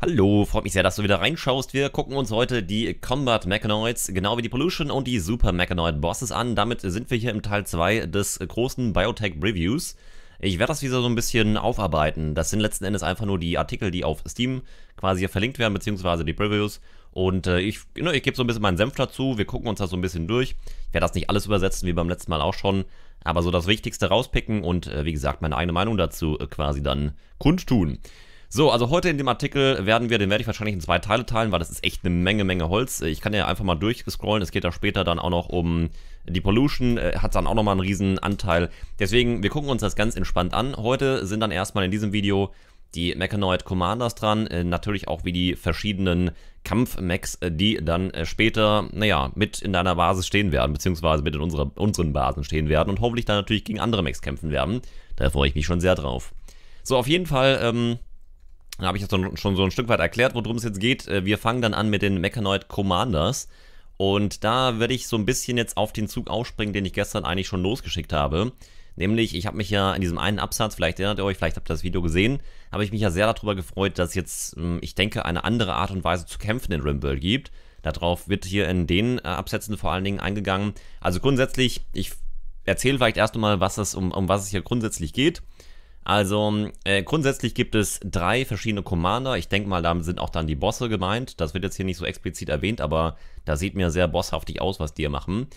Hallo, freut mich sehr, dass du wieder reinschaust. Wir gucken uns heute die Combat Mechanoids, genau wie die Pollution und die Super Mechanoid Bosses an. Damit sind wir hier im Teil 2 des großen Biotech Reviews. Ich werde das wieder so ein bisschen aufarbeiten. Das sind letzten Endes einfach nur die Artikel, die auf Steam quasi verlinkt werden, beziehungsweise die Previews. Und äh, ich, ne, ich gebe so ein bisschen meinen Senf dazu. Wir gucken uns das so ein bisschen durch. Ich werde das nicht alles übersetzen, wie beim letzten Mal auch schon. Aber so das Wichtigste rauspicken und, äh, wie gesagt, meine eigene Meinung dazu äh, quasi dann kundtun. So, also heute in dem Artikel werden wir, den werde ich wahrscheinlich in zwei Teile teilen, weil das ist echt eine Menge, Menge Holz. Ich kann ja einfach mal durchscrollen. Es geht da später dann auch noch um die Pollution, äh, hat dann auch nochmal einen riesen Anteil. Deswegen, wir gucken uns das ganz entspannt an. Heute sind dann erstmal in diesem Video die Mechanoid Commanders dran, äh, natürlich auch wie die verschiedenen Kampfmechs, äh, die dann äh, später, naja, mit in deiner Basis stehen werden, beziehungsweise mit in unserer, unseren Basen stehen werden und hoffentlich dann natürlich gegen andere Mechs kämpfen werden. Da freue ich mich schon sehr drauf. So, auf jeden Fall, ähm, habe ich jetzt schon so ein Stück weit erklärt, worum es jetzt geht. Äh, wir fangen dann an mit den Mechanoid Commanders. Und da werde ich so ein bisschen jetzt auf den Zug ausspringen, den ich gestern eigentlich schon losgeschickt habe. Nämlich, ich habe mich ja in diesem einen Absatz, vielleicht erinnert ihr euch, vielleicht habt ihr das Video gesehen, habe ich mich ja sehr darüber gefreut, dass jetzt, hm, ich denke, eine andere Art und Weise zu kämpfen in Rimworld gibt. Darauf wird hier in den äh, Absätzen vor allen Dingen eingegangen. Also grundsätzlich, ich erzähle vielleicht erst einmal, was es, um, um was es hier grundsätzlich geht. Also äh, grundsätzlich gibt es drei verschiedene Commander. Ich denke mal, da sind auch dann die Bosse gemeint. Das wird jetzt hier nicht so explizit erwähnt, aber da sieht mir sehr bosshaftig aus, was die hier machen.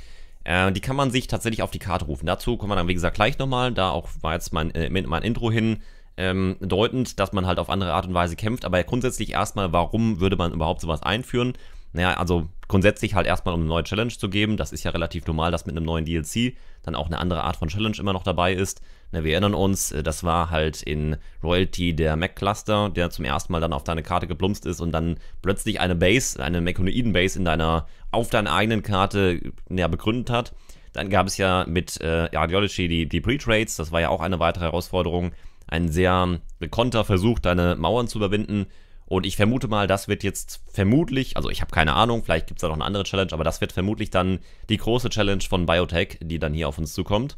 Äh, die kann man sich tatsächlich auf die Karte rufen. Dazu kommen wir dann, wie gesagt, gleich nochmal. Da auch war jetzt mein, äh, mein Intro hin ähm, deutend, dass man halt auf andere Art und Weise kämpft. Aber grundsätzlich erstmal, warum würde man überhaupt sowas einführen? Naja, also grundsätzlich halt erstmal, um eine neue Challenge zu geben. Das ist ja relativ normal, dass mit einem neuen DLC dann auch eine andere Art von Challenge immer noch dabei ist. Na, wir erinnern uns, äh, das war halt in Royalty der Mac Cluster, der zum ersten Mal dann auf deine Karte geplumpst ist und dann plötzlich eine Base, eine Mechanoiden Base in deiner, auf deiner eigenen Karte ja, begründet hat. Dann gab es ja mit äh, Ideology die, die Pre-Trades, das war ja auch eine weitere Herausforderung. Ein sehr gekonnter Versuch, deine Mauern zu überwinden. Und ich vermute mal, das wird jetzt vermutlich, also ich habe keine Ahnung, vielleicht gibt es da noch eine andere Challenge, aber das wird vermutlich dann die große Challenge von Biotech, die dann hier auf uns zukommt.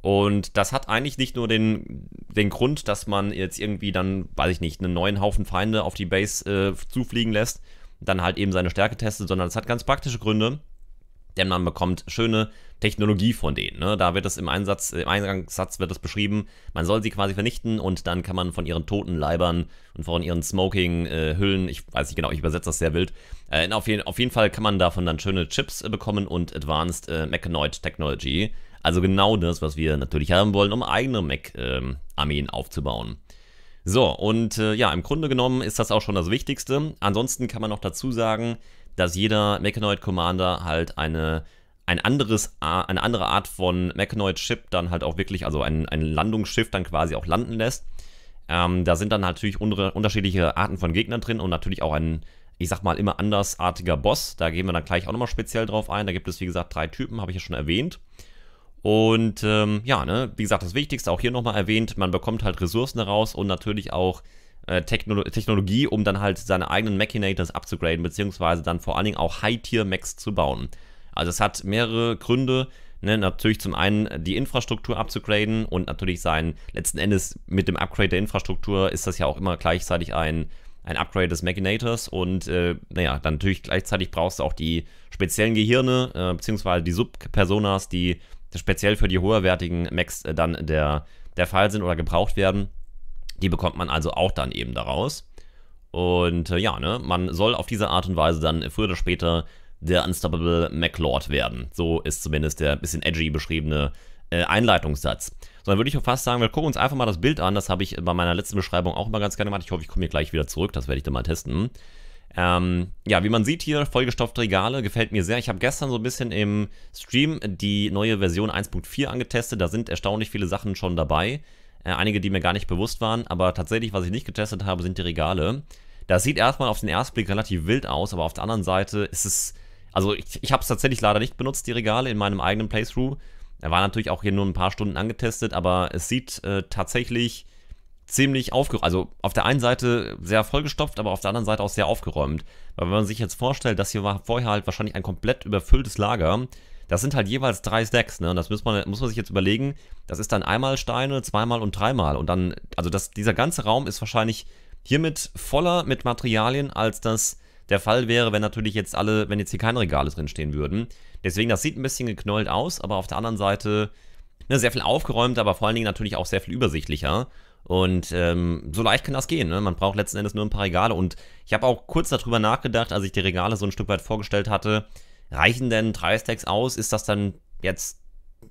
Und das hat eigentlich nicht nur den, den Grund, dass man jetzt irgendwie dann, weiß ich nicht, einen neuen Haufen Feinde auf die Base äh, zufliegen lässt, dann halt eben seine Stärke testet, sondern es hat ganz praktische Gründe denn man bekommt schöne Technologie von denen. Ne? Da wird es im Einsatz, im Eingangssatz wird es beschrieben, man soll sie quasi vernichten und dann kann man von ihren toten Leibern und von ihren Smoking-Hüllen, äh, ich weiß nicht genau, ich übersetze das sehr wild, äh, auf, jeden, auf jeden Fall kann man davon dann schöne Chips äh, bekommen und Advanced äh, Mechanoid Technology. Also genau das, was wir natürlich haben wollen, um eigene Mech-Armeen ähm, aufzubauen. So, und äh, ja, im Grunde genommen ist das auch schon das Wichtigste. Ansonsten kann man noch dazu sagen, dass jeder Mechanoid Commander halt eine ein anderes, eine andere Art von Mechanoid-Ship dann halt auch wirklich, also ein, ein Landungsschiff dann quasi auch landen lässt. Ähm, da sind dann natürlich unterschiedliche Arten von Gegnern drin und natürlich auch ein, ich sag mal, immer andersartiger Boss. Da gehen wir dann gleich auch nochmal speziell drauf ein. Da gibt es, wie gesagt, drei Typen, habe ich ja schon erwähnt. Und ähm, ja, ne, wie gesagt, das Wichtigste auch hier nochmal erwähnt, man bekommt halt Ressourcen daraus und natürlich auch äh, Techno Technologie, um dann halt seine eigenen Machinators abzugraden, beziehungsweise dann vor allen Dingen auch High-Tier-Mechs zu bauen. Also es hat mehrere Gründe. Ne, natürlich zum einen die Infrastruktur abzugraden und natürlich sein, letzten Endes mit dem Upgrade der Infrastruktur ist das ja auch immer gleichzeitig ein, ein Upgrade des Machinators und äh, naja, dann natürlich gleichzeitig brauchst du auch die speziellen Gehirne, äh, beziehungsweise die Subpersonas, die speziell für die hoherwertigen Mechs äh, dann der, der Fall sind oder gebraucht werden. Die bekommt man also auch dann eben daraus. Und äh, ja, ne, man soll auf diese Art und Weise dann früher oder später der Unstoppable MacLord werden. So ist zumindest der bisschen edgy beschriebene äh, Einleitungssatz. So, dann würde ich fast sagen, wir gucken uns einfach mal das Bild an. Das habe ich bei meiner letzten Beschreibung auch mal ganz gerne gemacht. Ich hoffe, ich komme hier gleich wieder zurück. Das werde ich dann mal testen. Ähm, ja, wie man sieht hier, vollgestopfte Regale, gefällt mir sehr. Ich habe gestern so ein bisschen im Stream die neue Version 1.4 angetestet. Da sind erstaunlich viele Sachen schon dabei. Äh, einige, die mir gar nicht bewusst waren, aber tatsächlich, was ich nicht getestet habe, sind die Regale. Das sieht erstmal auf den ersten Blick relativ wild aus, aber auf der anderen Seite ist es. Also, ich, ich habe es tatsächlich leider nicht benutzt, die Regale, in meinem eigenen Playthrough. Er war natürlich auch hier nur ein paar Stunden angetestet, aber es sieht äh, tatsächlich ziemlich aufgeräumt. Also auf der einen Seite sehr vollgestopft, aber auf der anderen Seite auch sehr aufgeräumt. Weil wenn man sich jetzt vorstellt, dass hier war vorher halt wahrscheinlich ein komplett überfülltes Lager, das sind halt jeweils drei Stacks, ne? Und das muss man, muss man sich jetzt überlegen. Das ist dann einmal Steine, zweimal und dreimal. Und dann, also das, dieser ganze Raum ist wahrscheinlich, hiermit voller mit Materialien, als das der Fall wäre, wenn natürlich jetzt alle, wenn jetzt hier keine Regale drin stehen würden. Deswegen, das sieht ein bisschen geknollt aus, aber auf der anderen Seite ne, sehr viel aufgeräumt, aber vor allen Dingen natürlich auch sehr viel übersichtlicher. Und ähm, so leicht kann das gehen. Ne? Man braucht letzten Endes nur ein paar Regale. Und ich habe auch kurz darüber nachgedacht, als ich die Regale so ein Stück weit vorgestellt hatte. Reichen denn drei Stacks aus? Ist das dann jetzt,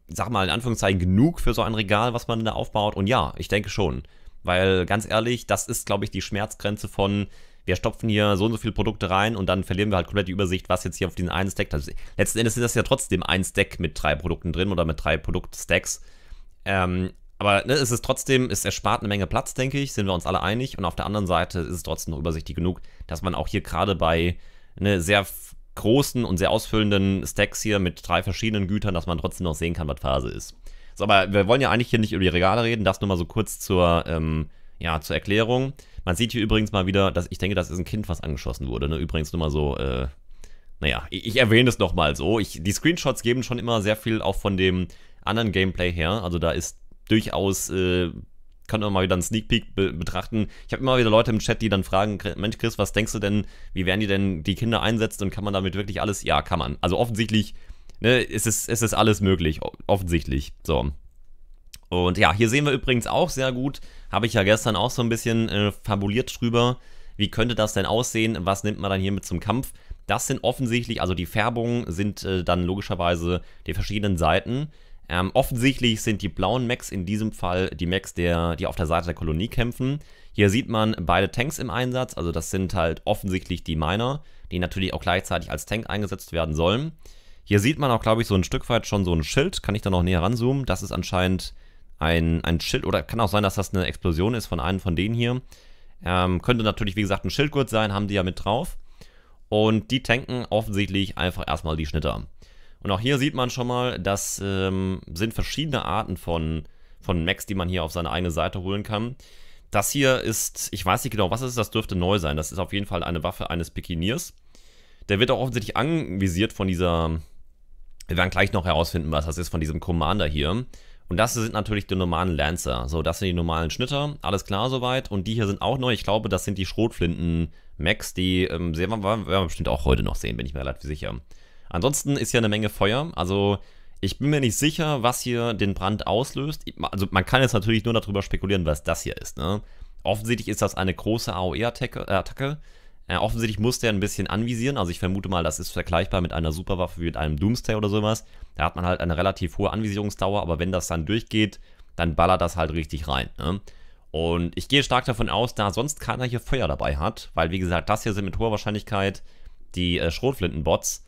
sag mal in Anführungszeichen, genug für so ein Regal, was man da aufbaut? Und ja, ich denke schon. Weil ganz ehrlich, das ist, glaube ich, die Schmerzgrenze von, wir stopfen hier so und so viele Produkte rein und dann verlieren wir halt komplett die Übersicht, was jetzt hier auf diesen einen Stack. Also letzten Endes ist das ja trotzdem ein Stack mit drei Produkten drin oder mit drei Produktstacks. Ähm, aber ne, es ist trotzdem, es erspart eine Menge Platz, denke ich, sind wir uns alle einig. Und auf der anderen Seite ist es trotzdem noch übersichtlich genug, dass man auch hier gerade bei ne, sehr großen und sehr ausfüllenden Stacks hier mit drei verschiedenen Gütern, dass man trotzdem noch sehen kann, was Phase ist. So, aber wir wollen ja eigentlich hier nicht über die Regale reden, das nur mal so kurz zur, ähm, ja, zur Erklärung. Man sieht hier übrigens mal wieder, dass ich denke, das ist ein Kind, was angeschossen wurde. Ne? Übrigens nur mal so, äh, naja, ich, ich erwähne es nochmal so. Ich, die Screenshots geben schon immer sehr viel auch von dem anderen Gameplay her. Also da ist durchaus, äh, kann man mal wieder einen Sneak Peek be betrachten. Ich habe immer wieder Leute im Chat, die dann fragen, Mensch Chris, was denkst du denn, wie werden die denn die Kinder einsetzt und kann man damit wirklich alles? Ja, kann man. Also offensichtlich ne, ist es, ist es alles möglich, offensichtlich. So. Und ja, hier sehen wir übrigens auch sehr gut, habe ich ja gestern auch so ein bisschen äh, fabuliert drüber, wie könnte das denn aussehen, was nimmt man dann hier mit zum Kampf. Das sind offensichtlich, also die Färbungen sind äh, dann logischerweise die verschiedenen Seiten. Ähm, offensichtlich sind die blauen Mechs in diesem Fall die Mechs, der, die auf der Seite der Kolonie kämpfen. Hier sieht man beide Tanks im Einsatz, also das sind halt offensichtlich die Miner, die natürlich auch gleichzeitig als Tank eingesetzt werden sollen. Hier sieht man auch, glaube ich, so ein Stück weit schon so ein Schild, kann ich da noch näher ranzoomen. Das ist anscheinend ein, ein Schild, oder kann auch sein, dass das eine Explosion ist von einem von denen hier. Ähm, könnte natürlich, wie gesagt, ein Schildgurt sein, haben die ja mit drauf. Und die tanken offensichtlich einfach erstmal die Schnitter. Und auch hier sieht man schon mal, das ähm, sind verschiedene Arten von, von Mechs, die man hier auf seine eigene Seite holen kann. Das hier ist, ich weiß nicht genau, was es ist, das dürfte neu sein. Das ist auf jeden Fall eine Waffe eines Pikiniers. Der wird auch offensichtlich anvisiert von dieser, wir werden gleich noch herausfinden, was das ist, von diesem Commander hier. Und das sind natürlich die normalen Lancer. So, das sind die normalen Schnitter. Alles klar soweit. Und die hier sind auch neu. Ich glaube, das sind die Schrotflinten-Max, die ähm, werden wir bestimmt auch heute noch sehen, bin ich mir relativ sicher. Ansonsten ist ja eine Menge Feuer. Also, ich bin mir nicht sicher, was hier den Brand auslöst. Also, man kann jetzt natürlich nur darüber spekulieren, was das hier ist. Ne? Offensichtlich ist das eine große AOE-Attacke. Äh, äh, offensichtlich muss der ein bisschen anvisieren. Also ich vermute mal, das ist vergleichbar mit einer Superwaffe wie mit einem Doomsday oder sowas. Da hat man halt eine relativ hohe Anvisierungsdauer, aber wenn das dann durchgeht, dann ballert das halt richtig rein. Ne? Und ich gehe stark davon aus, da sonst keiner hier Feuer dabei hat, weil wie gesagt, das hier sind mit hoher Wahrscheinlichkeit die äh, Schrotflintenbots,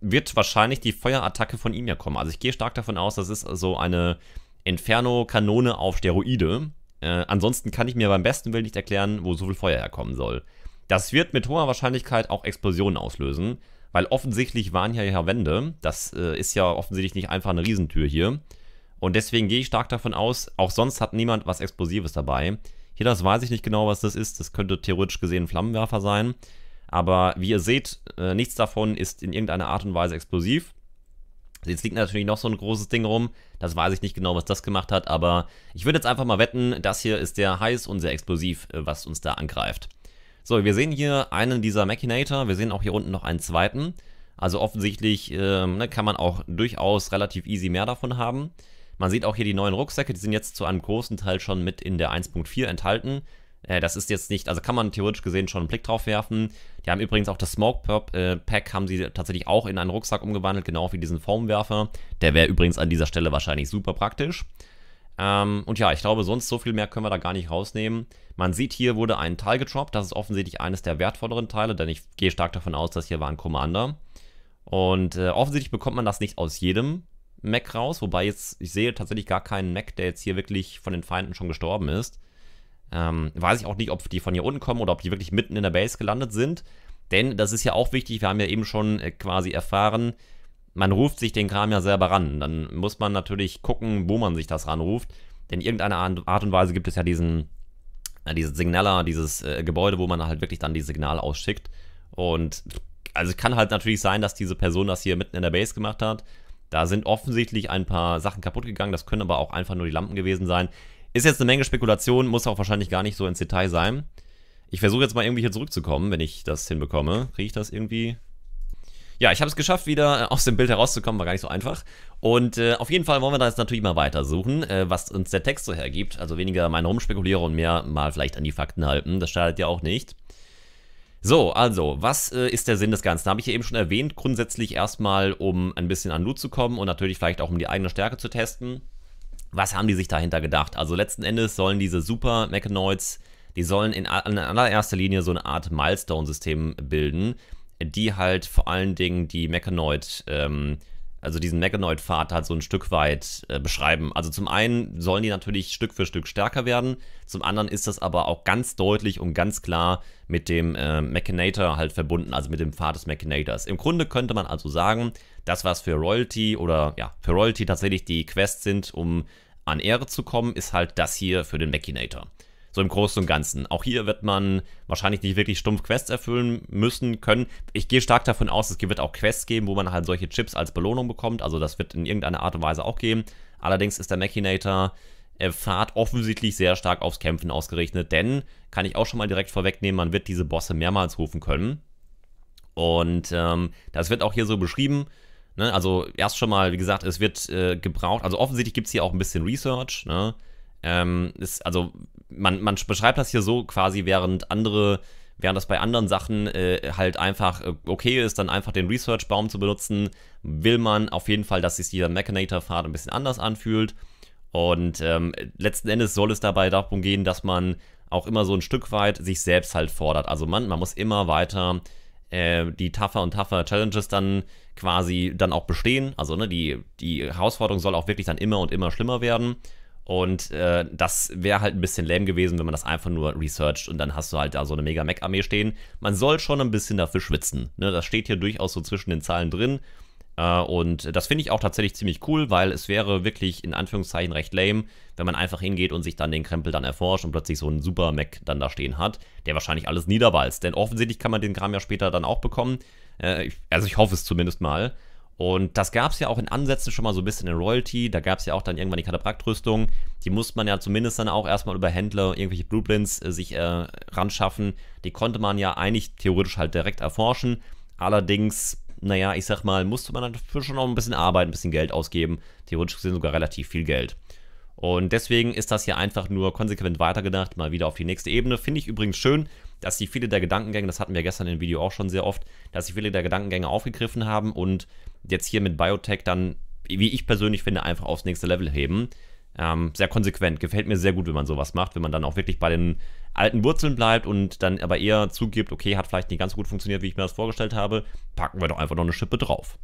wird wahrscheinlich die Feuerattacke von ihm ja kommen. Also ich gehe stark davon aus, das ist so eine Inferno-Kanone auf Steroide. Äh, ansonsten kann ich mir beim besten Willen nicht erklären, wo so viel Feuer herkommen soll. Das wird mit hoher Wahrscheinlichkeit auch Explosionen auslösen, weil offensichtlich waren hier ja Wände. Das äh, ist ja offensichtlich nicht einfach eine Riesentür hier. Und deswegen gehe ich stark davon aus, auch sonst hat niemand was Explosives dabei. Hier, das weiß ich nicht genau, was das ist. Das könnte theoretisch gesehen ein Flammenwerfer sein. Aber wie ihr seht, äh, nichts davon ist in irgendeiner Art und Weise explosiv. Jetzt liegt natürlich noch so ein großes Ding rum. Das weiß ich nicht genau, was das gemacht hat. Aber ich würde jetzt einfach mal wetten, das hier ist sehr heiß und sehr explosiv, äh, was uns da angreift. So, wir sehen hier einen dieser Machinator. Wir sehen auch hier unten noch einen zweiten. Also offensichtlich äh, ne, kann man auch durchaus relativ easy mehr davon haben. Man sieht auch hier die neuen Rucksäcke, die sind jetzt zu einem großen Teil schon mit in der 1.4 enthalten. Äh, das ist jetzt nicht, also kann man theoretisch gesehen schon einen Blick drauf werfen. Die haben übrigens auch das Smoke äh, Pack, haben sie tatsächlich auch in einen Rucksack umgewandelt, genau wie diesen Foamwerfer. Der wäre übrigens an dieser Stelle wahrscheinlich super praktisch. Ähm, und ja, ich glaube, sonst so viel mehr können wir da gar nicht rausnehmen. Man sieht, hier wurde ein Teil getroppt. Das ist offensichtlich eines der wertvolleren Teile, denn ich gehe stark davon aus, dass hier war ein Commander. Und äh, offensichtlich bekommt man das nicht aus jedem Mac raus, wobei jetzt, ich sehe tatsächlich gar keinen Mac, der jetzt hier wirklich von den Feinden schon gestorben ist. Ähm, weiß ich auch nicht, ob die von hier unten kommen oder ob die wirklich mitten in der Base gelandet sind. Denn das ist ja auch wichtig, wir haben ja eben schon äh, quasi erfahren, man ruft sich den Kram ja selber ran. Dann muss man natürlich gucken, wo man sich das ranruft. Denn irgendeine Art und Weise gibt es ja diesen, äh, diesen Signaler, dieses äh, Gebäude, wo man halt wirklich dann die Signale ausschickt. Und also es kann halt natürlich sein, dass diese Person das hier mitten in der Base gemacht hat. Da sind offensichtlich ein paar Sachen kaputt gegangen. Das können aber auch einfach nur die Lampen gewesen sein. Ist jetzt eine Menge Spekulation, muss auch wahrscheinlich gar nicht so ins Detail sein. Ich versuche jetzt mal irgendwie hier zurückzukommen, wenn ich das hinbekomme. Kriege ich das irgendwie? Ja, ich habe es geschafft, wieder äh, aus dem Bild herauszukommen, war gar nicht so einfach. Und äh, auf jeden Fall wollen wir da jetzt natürlich mal weitersuchen, äh, was uns der Text so hergibt. Also weniger mein Rumspekuliere und mehr mal vielleicht an die Fakten halten. Das schadet ja auch nicht. So, also, was äh, ist der Sinn des Ganzen? Habe ich ja eben schon erwähnt. Grundsätzlich erstmal, um ein bisschen an Loot zu kommen und natürlich vielleicht auch um die eigene Stärke zu testen. Was haben die sich dahinter gedacht? Also letzten Endes sollen diese Super Mechanoids, die sollen in, allererster Linie so eine Art Milestone-System bilden die halt vor allen Dingen die Mechanoid, ähm, also diesen Mechanoid-Pfad halt so ein Stück weit äh, beschreiben. Also zum einen sollen die natürlich Stück für Stück stärker werden, zum anderen ist das aber auch ganz deutlich und ganz klar mit dem äh, Mechanator halt verbunden, also mit dem Pfad des Machinators. Im Grunde könnte man also sagen, das was für Royalty oder ja, für Royalty tatsächlich die Quests sind, um an Ehre zu kommen, ist halt das hier für den Machinator. So im Großen und Ganzen. Auch hier wird man wahrscheinlich nicht wirklich stumpf Quests erfüllen müssen können. Ich gehe stark davon aus, es wird auch Quests geben, wo man halt solche Chips als Belohnung bekommt. Also das wird in irgendeiner Art und Weise auch geben. Allerdings ist der Machinator äh, Fahrt offensichtlich sehr stark aufs Kämpfen ausgerichtet, denn, kann ich auch schon mal direkt vorwegnehmen, man wird diese Bosse mehrmals rufen können. Und ähm, das wird auch hier so beschrieben. Ne? Also erst schon mal, wie gesagt, es wird äh, gebraucht. Also offensichtlich gibt es hier auch ein bisschen Research. Ne? Ähm, ist, also man, man beschreibt das hier so quasi, während andere, während das bei anderen Sachen äh, halt einfach äh, okay ist, dann einfach den Research-Baum zu benutzen, will man auf jeden Fall, dass sich dieser Machinator-Pfad ein bisschen anders anfühlt. Und ähm, letzten Endes soll es dabei darum gehen, dass man auch immer so ein Stück weit sich selbst halt fordert. Also man, man muss immer weiter äh, die tougher und tougher Challenges dann quasi dann auch bestehen. Also ne, die, die Herausforderung soll auch wirklich dann immer und immer schlimmer werden. Und äh, das wäre halt ein bisschen lame gewesen, wenn man das einfach nur researcht und dann hast du halt da so eine mega Mac-Armee stehen. Man soll schon ein bisschen dafür schwitzen. Ne? Das steht hier durchaus so zwischen den Zahlen drin. Äh, und das finde ich auch tatsächlich ziemlich cool, weil es wäre wirklich in Anführungszeichen recht lame, wenn man einfach hingeht und sich dann den Krempel dann erforscht und plötzlich so einen super Mac dann da stehen hat, der wahrscheinlich alles niederwalzt. Denn offensichtlich kann man den Kram ja später dann auch bekommen. Äh, also ich hoffe es zumindest mal. Und das gab es ja auch in Ansätzen schon mal so ein bisschen in Royalty. Da gab es ja auch dann irgendwann die Kataprakt-Rüstung. Die musste man ja zumindest dann auch erstmal über Händler, irgendwelche Blueprints äh, sich äh, ranschaffen. Die konnte man ja eigentlich theoretisch halt direkt erforschen. Allerdings, naja, ich sag mal, musste man dafür schon noch ein bisschen Arbeit, ein bisschen Geld ausgeben. Theoretisch gesehen sogar relativ viel Geld. Und deswegen ist das hier einfach nur konsequent weitergedacht, mal wieder auf die nächste Ebene. Finde ich übrigens schön, dass sie viele der Gedankengänge, das hatten wir gestern im Video auch schon sehr oft, dass sie viele der Gedankengänge aufgegriffen haben und jetzt hier mit Biotech dann, wie ich persönlich finde, einfach aufs nächste Level heben. Ähm, sehr konsequent, gefällt mir sehr gut, wenn man sowas macht, wenn man dann auch wirklich bei den alten Wurzeln bleibt und dann aber eher zugibt, okay, hat vielleicht nicht ganz so gut funktioniert, wie ich mir das vorgestellt habe, packen wir doch einfach noch eine Schippe drauf.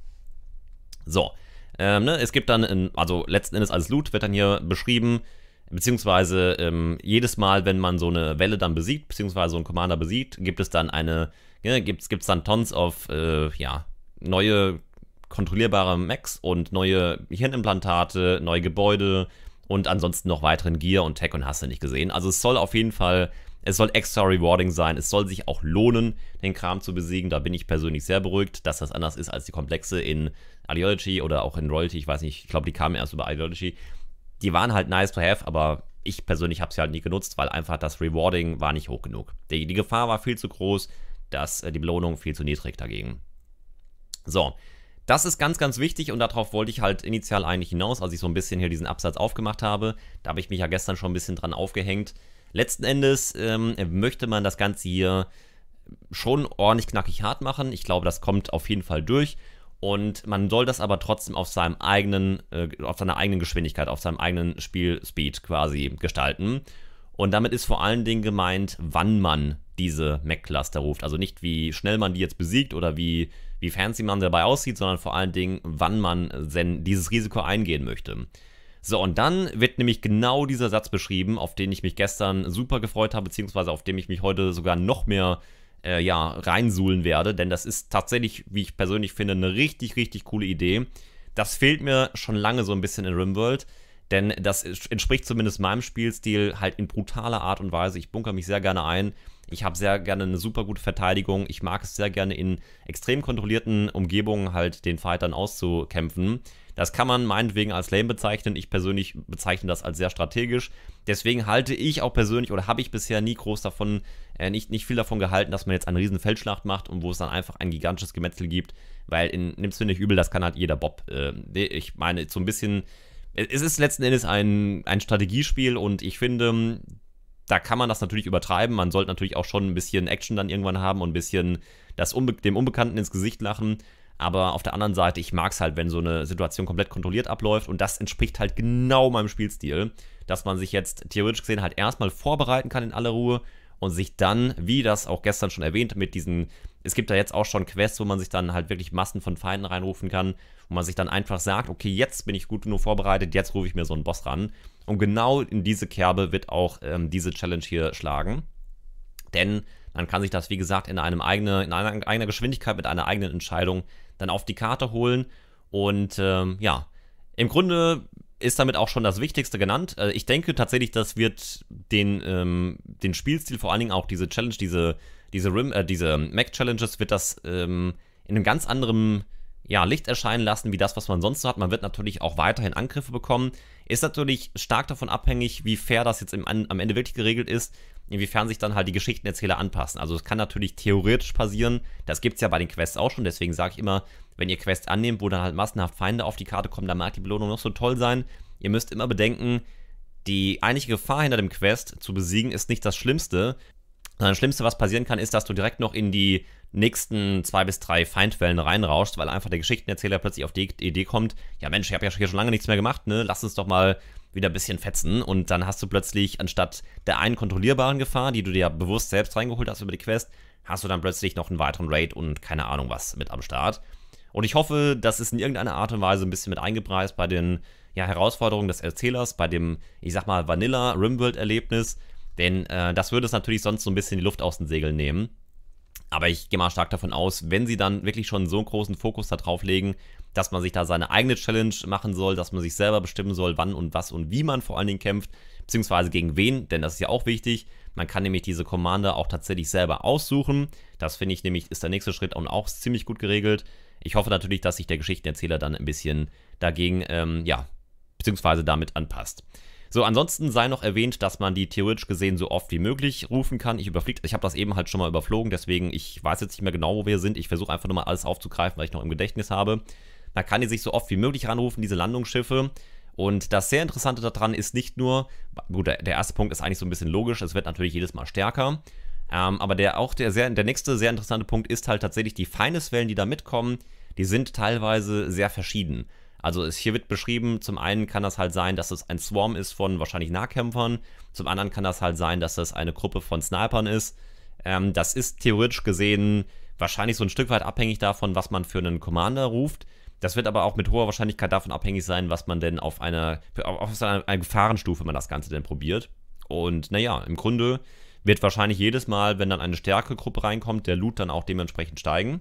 So, ähm, ne, es gibt dann, in, also letzten Endes als Loot wird dann hier beschrieben, beziehungsweise ähm, jedes Mal, wenn man so eine Welle dann besiegt, beziehungsweise so einen Commander besiegt, gibt es dann eine, ja, gibt es dann Tons of, äh, ja, neue kontrollierbare Macs und neue Hirnimplantate, neue Gebäude und ansonsten noch weiteren Gear und Tech und hast du nicht gesehen. Also es soll auf jeden Fall es soll extra rewarding sein. Es soll sich auch lohnen, den Kram zu besiegen. Da bin ich persönlich sehr beruhigt, dass das anders ist als die Komplexe in Ideology oder auch in Royalty. Ich weiß nicht, ich glaube, die kamen erst über Ideology. Die waren halt nice to have, aber ich persönlich habe sie halt nie genutzt, weil einfach das Rewarding war nicht hoch genug. Die, die Gefahr war viel zu groß, dass äh, die Belohnung viel zu niedrig dagegen. So, das ist ganz, ganz wichtig und darauf wollte ich halt initial eigentlich hinaus, als ich so ein bisschen hier diesen Absatz aufgemacht habe. Da habe ich mich ja gestern schon ein bisschen dran aufgehängt. Letzten Endes ähm, möchte man das Ganze hier schon ordentlich knackig hart machen. Ich glaube, das kommt auf jeden Fall durch. Und man soll das aber trotzdem auf seinem eigenen, äh, auf seiner eigenen Geschwindigkeit, auf seinem eigenen Spielspeed quasi gestalten. Und damit ist vor allen Dingen gemeint, wann man diese Mac-Cluster ruft. Also nicht, wie schnell man die jetzt besiegt oder wie, wie fancy man dabei aussieht, sondern vor allen Dingen, wann man denn dieses Risiko eingehen möchte. So, und dann wird nämlich genau dieser Satz beschrieben, auf den ich mich gestern super gefreut habe, beziehungsweise auf dem ich mich heute sogar noch mehr äh, ja, reinsuhlen werde, denn das ist tatsächlich, wie ich persönlich finde, eine richtig, richtig coole Idee. Das fehlt mir schon lange so ein bisschen in Rimworld, denn das entspricht zumindest meinem Spielstil halt in brutaler Art und Weise. Ich bunker mich sehr gerne ein. Ich habe sehr gerne eine super gute Verteidigung. Ich mag es sehr gerne in extrem kontrollierten Umgebungen halt den Fight dann auszukämpfen. Das kann man meinetwegen als lame bezeichnen. Ich persönlich bezeichne das als sehr strategisch. Deswegen halte ich auch persönlich oder habe ich bisher nie groß davon äh, nicht, nicht viel davon gehalten, dass man jetzt eine riesen Feldschlacht macht und wo es dann einfach ein gigantisches Gemetzel gibt, weil in, nimmst du nicht übel, das kann halt jeder Bob. Äh, ich meine, so ein bisschen, es ist letzten Endes ein, ein Strategiespiel und ich finde, da kann man das natürlich übertreiben. Man sollte natürlich auch schon ein bisschen Action dann irgendwann haben und ein bisschen das Unbe dem Unbekannten ins Gesicht lachen. Aber auf der anderen Seite, ich mag es halt, wenn so eine Situation komplett kontrolliert abläuft und das entspricht halt genau meinem Spielstil, dass man sich jetzt theoretisch gesehen halt erstmal vorbereiten kann in aller Ruhe und sich dann, wie das auch gestern schon erwähnt, mit diesen, es gibt da jetzt auch schon Quests, wo man sich dann halt wirklich Massen von Feinden reinrufen kann, wo man sich dann einfach sagt, okay, jetzt bin ich gut genug vorbereitet, jetzt rufe ich mir so einen Boss ran. Und genau in diese Kerbe wird auch ähm, diese Challenge hier schlagen. Denn man kann sich das, wie gesagt, in, einem eigene, in einer eigener Geschwindigkeit mit einer eigenen Entscheidung dann auf die Karte holen. Und ähm, ja, im Grunde ist damit auch schon das Wichtigste genannt. Äh, ich denke tatsächlich, das wird den, ähm, den Spielstil, vor allen Dingen auch diese Challenge, diese, diese, äh, diese Mac-Challenges, wird das ähm, in einem ganz anderen ja, Licht erscheinen lassen, wie das, was man sonst so hat. Man wird natürlich auch weiterhin Angriffe bekommen. Ist natürlich stark davon abhängig, wie fair das jetzt im, am Ende wirklich geregelt ist, inwiefern sich dann halt die Geschichtenerzähler anpassen. Also es kann natürlich theoretisch passieren, das gibt es ja bei den Quests auch schon, deswegen sage ich immer, wenn ihr Quests annehmt, wo dann halt massenhaft Feinde auf die Karte kommen, dann mag die Belohnung noch so toll sein. Ihr müsst immer bedenken, die eigentliche Gefahr hinter dem Quest zu besiegen ist nicht das Schlimmste. Das Schlimmste, was passieren kann, ist, dass du direkt noch in die nächsten zwei bis drei Feindwellen reinrauschst, weil einfach der Geschichtenerzähler plötzlich auf die Idee kommt, ja Mensch, ich habe ja hier schon lange nichts mehr gemacht, ne? Lass uns doch mal wieder ein bisschen fetzen und dann hast du plötzlich anstatt der einen kontrollierbaren Gefahr, die du dir bewusst selbst reingeholt hast über die Quest, hast du dann plötzlich noch einen weiteren Raid und keine Ahnung was mit am Start. Und ich hoffe, das ist in irgendeiner Art und Weise ein bisschen mit eingepreist bei den ja, Herausforderungen des Erzählers, bei dem, ich sag mal, Vanilla Rimworld-Erlebnis. Denn äh, das würde es natürlich sonst so ein bisschen die Luft aus den Segeln nehmen. Aber ich gehe mal stark davon aus, wenn sie dann wirklich schon so einen großen Fokus darauf legen, dass man sich da seine eigene Challenge machen soll, dass man sich selber bestimmen soll, wann und was und wie man vor allen Dingen kämpft, beziehungsweise gegen wen, denn das ist ja auch wichtig. Man kann nämlich diese Commander auch tatsächlich selber aussuchen. Das finde ich nämlich ist der nächste Schritt und auch ziemlich gut geregelt. Ich hoffe natürlich, dass sich der Geschichtenerzähler dann ein bisschen dagegen, ähm, ja, beziehungsweise damit anpasst. So, ansonsten sei noch erwähnt, dass man die theoretisch gesehen so oft wie möglich rufen kann. Ich überfliege, ich habe das eben halt schon mal überflogen, deswegen, ich weiß jetzt nicht mehr genau, wo wir sind. Ich versuche einfach nur mal alles aufzugreifen, weil ich noch im Gedächtnis habe. Man kann die sich so oft wie möglich ranrufen, diese Landungsschiffe. Und das sehr Interessante daran ist nicht nur, gut, der, erste Punkt ist eigentlich so ein bisschen logisch, es wird natürlich jedes Mal stärker. Ähm, aber der auch der, sehr, der nächste sehr interessante Punkt ist halt tatsächlich die Feindeswellen, die da mitkommen, die sind teilweise sehr verschieden. Also es, hier wird beschrieben, zum einen kann das halt sein, dass es ein Swarm ist von wahrscheinlich Nahkämpfern, zum anderen kann das halt sein, dass es eine Gruppe von Snipern ist. Ähm, das ist theoretisch gesehen wahrscheinlich so ein Stück weit abhängig davon, was man für einen Commander ruft. Das wird aber auch mit hoher Wahrscheinlichkeit davon abhängig sein, was man denn auf einer, auf einer, einer Gefahrenstufe man das Ganze denn probiert. Und naja, im Grunde wird wahrscheinlich jedes Mal, wenn dann eine Stärkegruppe reinkommt, der Loot dann auch dementsprechend steigen.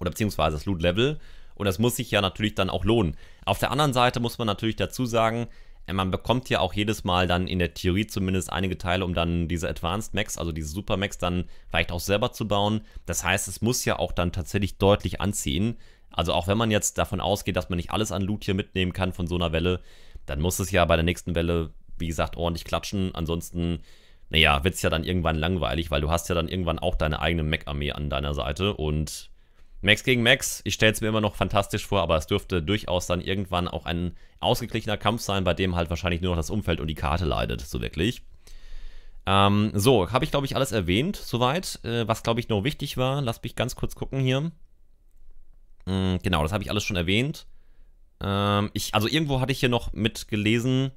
Oder beziehungsweise das Loot-Level. Und das muss sich ja natürlich dann auch lohnen. Auf der anderen Seite muss man natürlich dazu sagen, äh, man bekommt ja auch jedes Mal dann in der Theorie zumindest einige Teile, um dann diese Advanced Max, also diese Super Max dann vielleicht auch selber zu bauen. Das heißt, es muss ja auch dann tatsächlich deutlich anziehen. Also auch wenn man jetzt davon ausgeht, dass man nicht alles an Loot hier mitnehmen kann von so einer Welle, dann muss es ja bei der nächsten Welle, wie gesagt, ordentlich klatschen. Ansonsten, naja, wird es ja dann irgendwann langweilig, weil du hast ja dann irgendwann auch deine eigene Mech-Armee an deiner Seite und Max gegen Max, ich stelle es mir immer noch fantastisch vor, aber es dürfte durchaus dann irgendwann auch ein ausgeglichener Kampf sein, bei dem halt wahrscheinlich nur noch das Umfeld und die Karte leidet, so wirklich. Ähm, so, habe ich glaube ich alles erwähnt, soweit. Äh, was glaube ich noch wichtig war, lass mich ganz kurz gucken hier. Mm, genau, das habe ich alles schon erwähnt. Ähm, ich, also irgendwo hatte ich hier noch mitgelesen.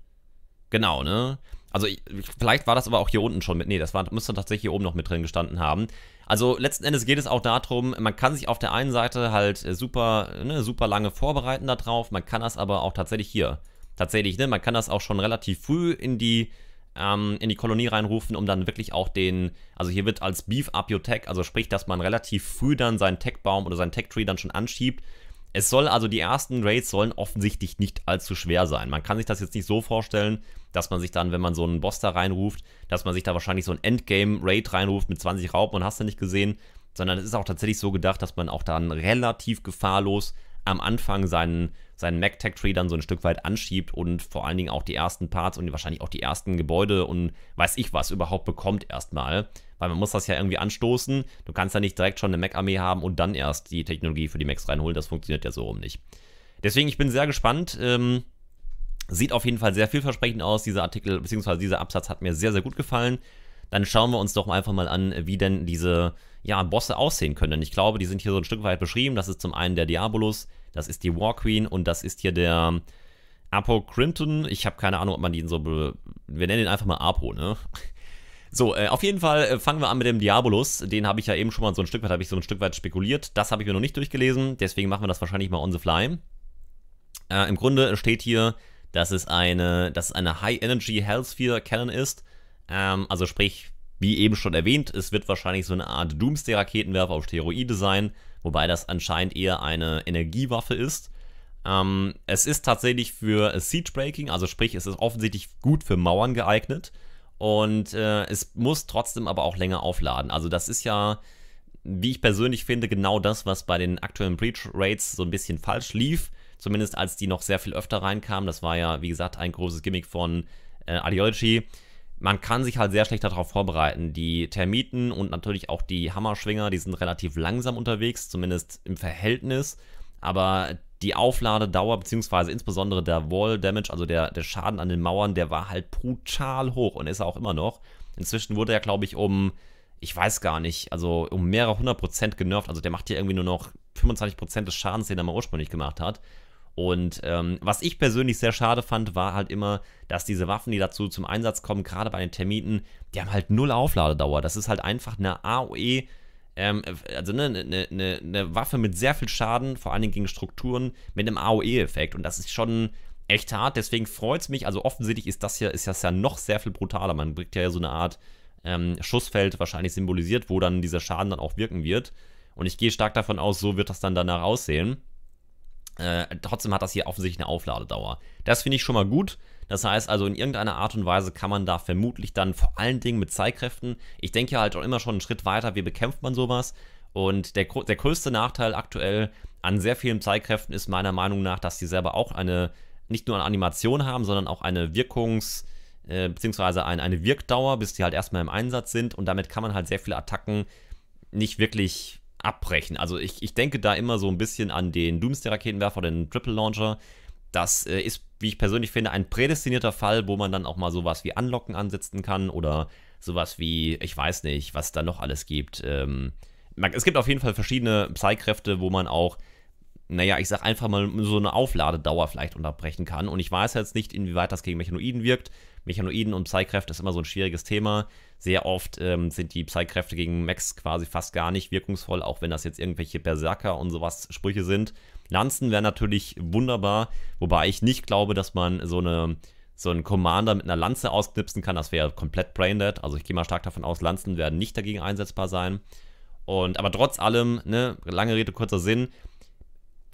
Genau, ne? Also ich, vielleicht war das aber auch hier unten schon mit. Nee, das war, müsste tatsächlich hier oben noch mit drin gestanden haben. Also letzten Endes geht es auch darum, man kann sich auf der einen Seite halt super, ne, super lange vorbereiten darauf. Man kann das aber auch tatsächlich hier. Tatsächlich, ne? Man kann das auch schon relativ früh in die ähm, in die Kolonie reinrufen, um dann wirklich auch den, also hier wird als Beef Up Your Tech, also sprich, dass man relativ früh dann seinen Tech-Baum oder seinen Tech-Tree dann schon anschiebt. Es soll also, die ersten Raids sollen offensichtlich nicht allzu schwer sein. Man kann sich das jetzt nicht so vorstellen, dass man sich dann, wenn man so einen Boss da reinruft, dass man sich da wahrscheinlich so ein Endgame-Raid reinruft mit 20 Raupen und hast du nicht gesehen, sondern es ist auch tatsächlich so gedacht, dass man auch dann relativ gefahrlos am Anfang seinen, seinen Mac Tech Tree dann so ein Stück weit anschiebt und vor allen Dingen auch die ersten Parts und wahrscheinlich auch die ersten Gebäude und weiß ich was überhaupt bekommt erstmal, weil man muss das ja irgendwie anstoßen. Du kannst ja nicht direkt schon eine Mac-Armee haben und dann erst die Technologie für die Macs reinholen. Das funktioniert ja so rum nicht. Deswegen, ich bin sehr gespannt. Ähm, sieht auf jeden Fall sehr vielversprechend aus, dieser Artikel, beziehungsweise dieser Absatz hat mir sehr, sehr gut gefallen. Dann schauen wir uns doch einfach mal an, wie denn diese ja, Bosse aussehen können. Ich glaube, die sind hier so ein Stück weit beschrieben. Das ist zum einen der Diabolus, das ist die War Queen und das ist hier der Apo Crimton. Ich habe keine Ahnung, ob man ihn so. Wir nennen ihn einfach mal Apo, ne? So, äh, auf jeden Fall äh, fangen wir an mit dem Diabolus. Den habe ich ja eben schon mal so ein Stück weit, habe ich so ein Stück weit spekuliert. Das habe ich mir noch nicht durchgelesen, deswegen machen wir das wahrscheinlich mal on the fly. Äh, Im Grunde steht hier, dass es eine, dass eine High Energy Hellsphere Cannon ist. Ähm, also sprich, wie eben schon erwähnt, es wird wahrscheinlich so eine Art Doomsday-Raketenwerfer auf Steroide sein, wobei das anscheinend eher eine Energiewaffe ist. Ähm, es ist tatsächlich für Siege Breaking, also sprich, es ist offensichtlich gut für Mauern geeignet. Und äh, es muss trotzdem aber auch länger aufladen. Also das ist ja, wie ich persönlich finde, genau das, was bei den aktuellen Breach Rates so ein bisschen falsch lief. Zumindest als die noch sehr viel öfter reinkamen. Das war ja, wie gesagt, ein großes Gimmick von äh, Ideology. Man kann sich halt sehr schlecht darauf vorbereiten. Die Termiten und natürlich auch die Hammerschwinger, die sind relativ langsam unterwegs, zumindest im Verhältnis. Aber die Aufladedauer, beziehungsweise insbesondere der Wall Damage, also der, der Schaden an den Mauern, der war halt brutal hoch und ist er auch immer noch. Inzwischen wurde er, glaube ich, um, ich weiß gar nicht, also um mehrere hundert Prozent genervt. Also der macht hier irgendwie nur noch 25 Prozent des Schadens, den er mal ursprünglich gemacht hat. Und ähm, was ich persönlich sehr schade fand, war halt immer, dass diese Waffen, die dazu zum Einsatz kommen, gerade bei den Termiten, die haben halt null Aufladedauer. Das ist halt einfach eine AOE ähm, also eine ne, ne, ne Waffe mit sehr viel Schaden, vor allen Dingen gegen Strukturen, mit einem AOE-Effekt. Und das ist schon echt hart. Deswegen freut es mich. Also offensichtlich ist das ja, ist das ja noch sehr viel brutaler. Man bringt ja so eine Art ähm, Schussfeld wahrscheinlich symbolisiert, wo dann dieser Schaden dann auch wirken wird. Und ich gehe stark davon aus, so wird das dann danach aussehen. Äh, trotzdem hat das hier offensichtlich eine Aufladedauer. Das finde ich schon mal gut. Das heißt also, in irgendeiner Art und Weise kann man da vermutlich dann vor allen Dingen mit Zeitkräften, ich denke halt auch immer schon einen Schritt weiter, wie bekämpft man sowas. Und der, der größte Nachteil aktuell an sehr vielen Zeitkräften ist meiner Meinung nach, dass sie selber auch eine, nicht nur eine Animation haben, sondern auch eine Wirkungs- äh, beziehungsweise ein, eine Wirkdauer, bis die halt erstmal im Einsatz sind. Und damit kann man halt sehr viele Attacken nicht wirklich abbrechen. Also ich, ich denke da immer so ein bisschen an den Doomsday-Raketenwerfer, den Triple Launcher, das äh, ist, wie ich persönlich finde, ein prädestinierter Fall, wo man dann auch mal sowas wie Anlocken ansetzen kann oder sowas wie, ich weiß nicht, was da noch alles gibt. Ähm, es gibt auf jeden Fall verschiedene Psykräfte, wo man auch, naja, ich sag einfach mal so eine Aufladedauer vielleicht unterbrechen kann. Und ich weiß jetzt nicht, inwieweit das gegen Mechanoiden wirkt. Mechanoiden und Psykräfte ist immer so ein schwieriges Thema. Sehr oft ähm, sind die Psykräfte gegen Max quasi fast gar nicht wirkungsvoll, auch wenn das jetzt irgendwelche Berserker und sowas Sprüche sind. Lanzen wäre natürlich wunderbar, wobei ich nicht glaube, dass man so eine so einen Commander mit einer Lanze ausknipsen kann. Das wäre komplett braindead. Also ich gehe mal stark davon aus, Lanzen werden nicht dagegen einsetzbar sein. Und aber trotz allem, ne, lange Rede, kurzer Sinn,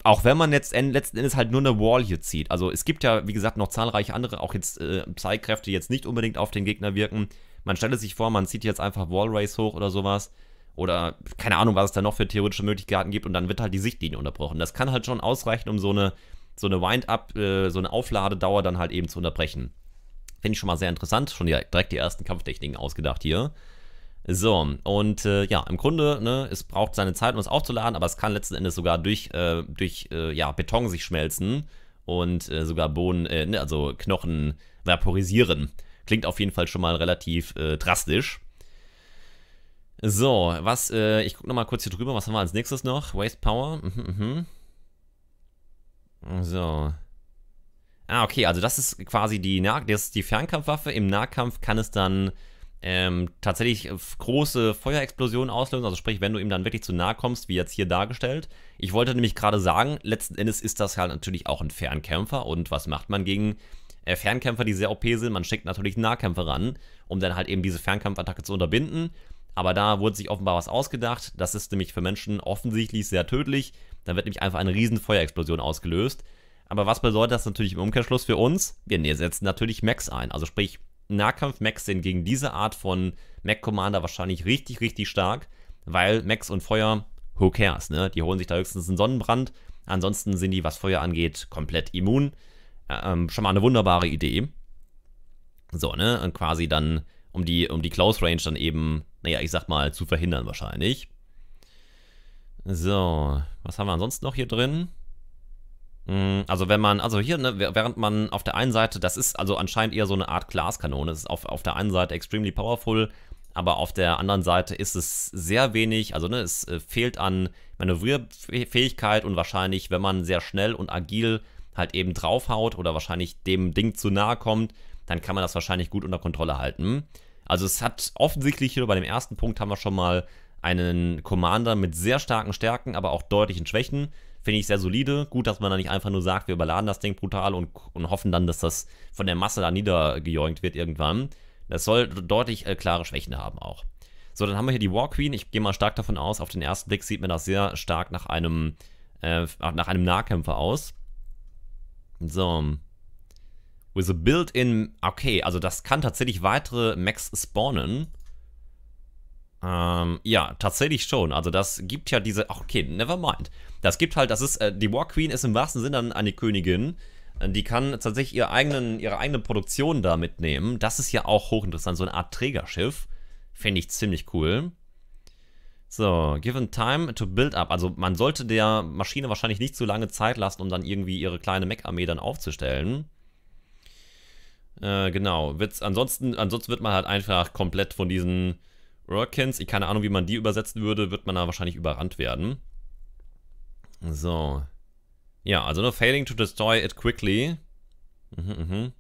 auch wenn man jetzt letzten Endes halt nur eine Wall hier zieht. Also es gibt ja, wie gesagt, noch zahlreiche andere, auch jetzt äh, Psykräfte, die jetzt nicht unbedingt auf den Gegner wirken. Man stelle sich vor, man zieht jetzt einfach Wall Race hoch oder sowas oder keine Ahnung, was es da noch für theoretische Möglichkeiten gibt und dann wird halt die Sichtlinie unterbrochen. Das kann halt schon ausreichen, um so eine, so eine Wind-Up, äh, so eine Aufladedauer dann halt eben zu unterbrechen. Finde ich schon mal sehr interessant. Schon direkt die ersten Kampftechniken ausgedacht hier. So, und äh, ja, im Grunde, ne, es braucht seine Zeit, um es aufzuladen, aber es kann letzten Endes sogar durch, äh, durch äh, ja, Beton sich schmelzen und äh, sogar Bohnen, äh, ne, also Knochen vaporisieren. Klingt auf jeden Fall schon mal relativ drastisch. So, was, äh, ich gucke nochmal kurz hier drüber, was haben wir als nächstes noch? Waste Power, mhm, mhm. So. Ah, okay, also das ist quasi die, nah das ist die Fernkampfwaffe. Im Nahkampf kann es dann ähm, tatsächlich große Feuerexplosionen auslösen, also sprich, wenn du ihm dann wirklich zu nahe kommst, wie jetzt hier dargestellt. Ich wollte nämlich gerade sagen, letzten Endes ist das halt natürlich auch ein Fernkämpfer und was macht man gegen äh, Fernkämpfer, die sehr OP sind? Man schickt natürlich Nahkämpfer ran, um dann halt eben diese Fernkampfattacke zu unterbinden aber da wurde sich offenbar was ausgedacht. Das ist nämlich für Menschen offensichtlich sehr tödlich. Dann wird nämlich einfach eine riesen Feuerexplosion ausgelöst. Aber was bedeutet das natürlich im Umkehrschluss für uns? Wir setzen natürlich Max ein. Also sprich, Nahkampf-Max sind gegen diese Art von Mac-Commander wahrscheinlich richtig, richtig stark, weil Max und Feuer, who cares, ne? Die holen sich da höchstens einen Sonnenbrand. Ansonsten sind die, was Feuer angeht, komplett immun. Ähm, schon mal eine wunderbare Idee. So, ne? Und quasi dann um die, um die Close Range dann eben naja, ich sag mal, zu verhindern wahrscheinlich. So, was haben wir ansonsten noch hier drin? Hm, also wenn man, also hier, ne, während man auf der einen Seite, das ist also anscheinend eher so eine Art Glaskanone, das ist auf, auf der einen Seite extremely powerful, aber auf der anderen Seite ist es sehr wenig, also ne, es äh, fehlt an Manövrierfähigkeit und wahrscheinlich, wenn man sehr schnell und agil halt eben draufhaut oder wahrscheinlich dem Ding zu nahe kommt, dann kann man das wahrscheinlich gut unter Kontrolle halten. Also es hat offensichtlich hier bei dem ersten Punkt haben wir schon mal einen Commander mit sehr starken Stärken, aber auch deutlichen Schwächen. Finde ich sehr solide. Gut, dass man da nicht einfach nur sagt, wir überladen das Ding brutal und, und hoffen dann, dass das von der Masse da niedergejoinkt wird irgendwann. Das soll deutlich äh, klare Schwächen haben auch. So, dann haben wir hier die War Queen. Ich gehe mal stark davon aus, auf den ersten Blick sieht mir das sehr stark nach einem, äh, nach einem Nahkämpfer aus. So. With a built-in. Okay, also das kann tatsächlich weitere Max spawnen. Ähm, ja, tatsächlich schon. Also das gibt ja diese. Okay, never mind. Das gibt halt, das ist, äh, die War Queen ist im wahrsten Sinne dann eine Königin. Äh, die kann tatsächlich ihre, eigenen, ihre eigene Produktion da mitnehmen. Das ist ja auch hochinteressant, so eine Art Trägerschiff. Finde ich ziemlich cool. So, given time to build up. Also man sollte der Maschine wahrscheinlich nicht zu lange Zeit lassen, um dann irgendwie ihre kleine Mech-Armee dann aufzustellen. Äh, genau. Wird's, ansonsten, ansonsten wird man halt einfach komplett von diesen Rurkins, ich keine Ahnung, wie man die übersetzen würde, wird man da wahrscheinlich überrannt werden. So. Ja, also nur failing to destroy it quickly. Mhm, mhm.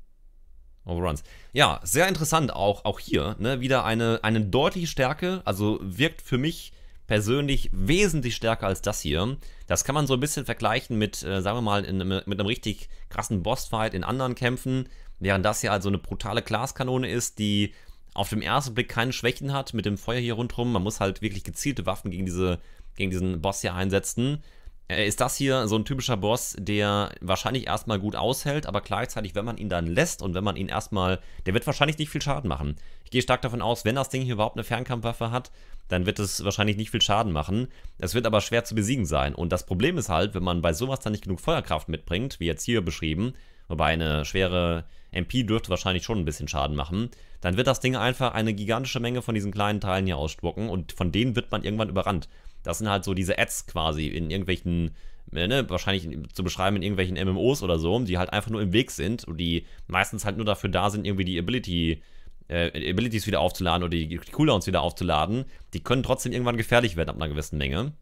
Overruns. Ja, sehr interessant auch, auch hier. Ne? Wieder eine, eine deutliche Stärke. Also wirkt für mich persönlich wesentlich stärker als das hier. Das kann man so ein bisschen vergleichen mit, äh, sagen wir mal, in, mit einem richtig krassen Bossfight in anderen Kämpfen. Während das hier also eine brutale Glaskanone ist, die auf dem ersten Blick keine Schwächen hat mit dem Feuer hier rundherum. Man muss halt wirklich gezielte Waffen gegen, diese, gegen diesen Boss hier einsetzen. Äh, ist das hier so ein typischer Boss, der wahrscheinlich erstmal gut aushält, aber gleichzeitig, wenn man ihn dann lässt und wenn man ihn erstmal, der wird wahrscheinlich nicht viel Schaden machen. Ich gehe stark davon aus, wenn das Ding hier überhaupt eine Fernkampfwaffe hat, dann wird es wahrscheinlich nicht viel Schaden machen. Es wird aber schwer zu besiegen sein. Und das Problem ist halt, wenn man bei sowas dann nicht genug Feuerkraft mitbringt, wie jetzt hier beschrieben, wobei eine schwere MP dürfte wahrscheinlich schon ein bisschen Schaden machen, dann wird das Ding einfach eine gigantische Menge von diesen kleinen Teilen hier ausspucken und von denen wird man irgendwann überrannt. Das sind halt so diese Ads quasi in irgendwelchen, äh, ne, wahrscheinlich zu beschreiben in irgendwelchen MMOs oder so, die halt einfach nur im Weg sind und die meistens halt nur dafür da sind, irgendwie die Ability, äh, Abilities wieder aufzuladen oder die, Cooldowns wieder aufzuladen. Die können trotzdem irgendwann gefährlich werden ab einer gewissen Menge.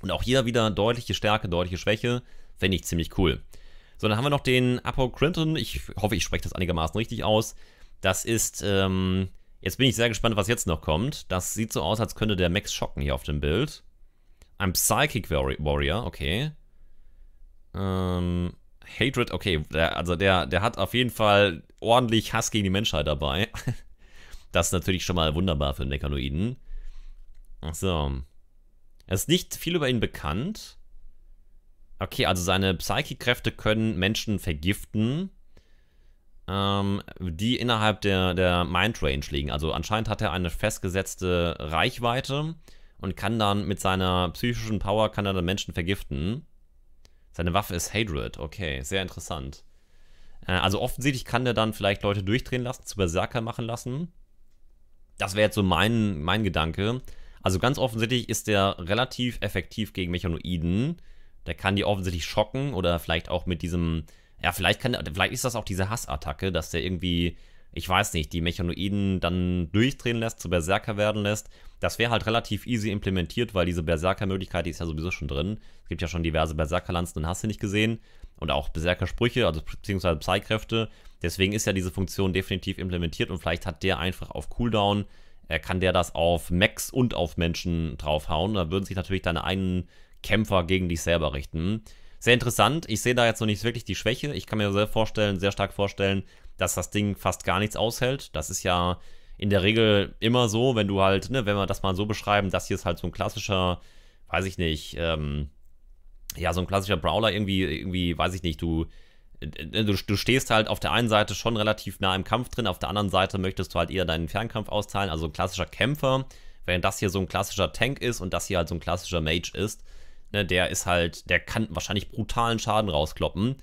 Und auch hier wieder deutliche Stärke, deutliche Schwäche. Fände ich ziemlich cool. So, dann haben wir noch den Apocrinton. Ich hoffe, ich spreche das einigermaßen richtig aus. Das ist, ähm, Jetzt bin ich sehr gespannt, was jetzt noch kommt. Das sieht so aus, als könnte der Max schocken hier auf dem Bild. Ein Psychic Warrior, okay. Ähm, Hatred, okay. Der, also der, der hat auf jeden Fall ordentlich Hass gegen die Menschheit dabei. das ist natürlich schon mal wunderbar für einen Mechanoiden. So. Es ist nicht viel über ihn bekannt. Okay, also seine Psychic-Kräfte können Menschen vergiften ähm, die innerhalb der, der Mind Range liegen. Also anscheinend hat er eine festgesetzte Reichweite und kann dann mit seiner psychischen Power kann er dann Menschen vergiften. Seine Waffe ist Hadred, okay, sehr interessant. Äh, also offensichtlich kann er dann vielleicht Leute durchdrehen lassen, zu Berserker machen lassen. Das wäre jetzt so mein, mein Gedanke. Also ganz offensichtlich ist der relativ effektiv gegen Mechanoiden. Der kann die offensichtlich schocken oder vielleicht auch mit diesem ja, vielleicht, kann, vielleicht ist das auch diese Hassattacke, dass der irgendwie, ich weiß nicht, die Mechanoiden dann durchdrehen lässt, zu Berserker werden lässt. Das wäre halt relativ easy implementiert, weil diese Berserker-Möglichkeit, die ist ja sowieso schon drin. Es gibt ja schon diverse Berserker-Lanzen und hast du nicht gesehen. Und auch Berserker-Sprüche, also beziehungsweise Psykräfte. Deswegen ist ja diese Funktion definitiv implementiert und vielleicht hat der einfach auf Cooldown, äh, kann der das auf Max und auf Menschen draufhauen. Da würden sich natürlich deine eigenen Kämpfer gegen dich selber richten. Sehr interessant. Ich sehe da jetzt noch nicht wirklich die Schwäche. Ich kann mir sehr vorstellen, sehr stark vorstellen, dass das Ding fast gar nichts aushält. Das ist ja in der Regel immer so, wenn du halt, ne, wenn wir das mal so beschreiben, das hier ist halt so ein klassischer, weiß ich nicht, ähm, ja, so ein klassischer Brawler irgendwie, irgendwie, weiß ich nicht, du, äh, du, du stehst halt auf der einen Seite schon relativ nah im Kampf drin, auf der anderen Seite möchtest du halt eher deinen Fernkampf austeilen, also ein klassischer Kämpfer, während das hier so ein klassischer Tank ist und das hier halt so ein klassischer Mage ist. Ne, der ist halt, der kann wahrscheinlich brutalen Schaden rauskloppen.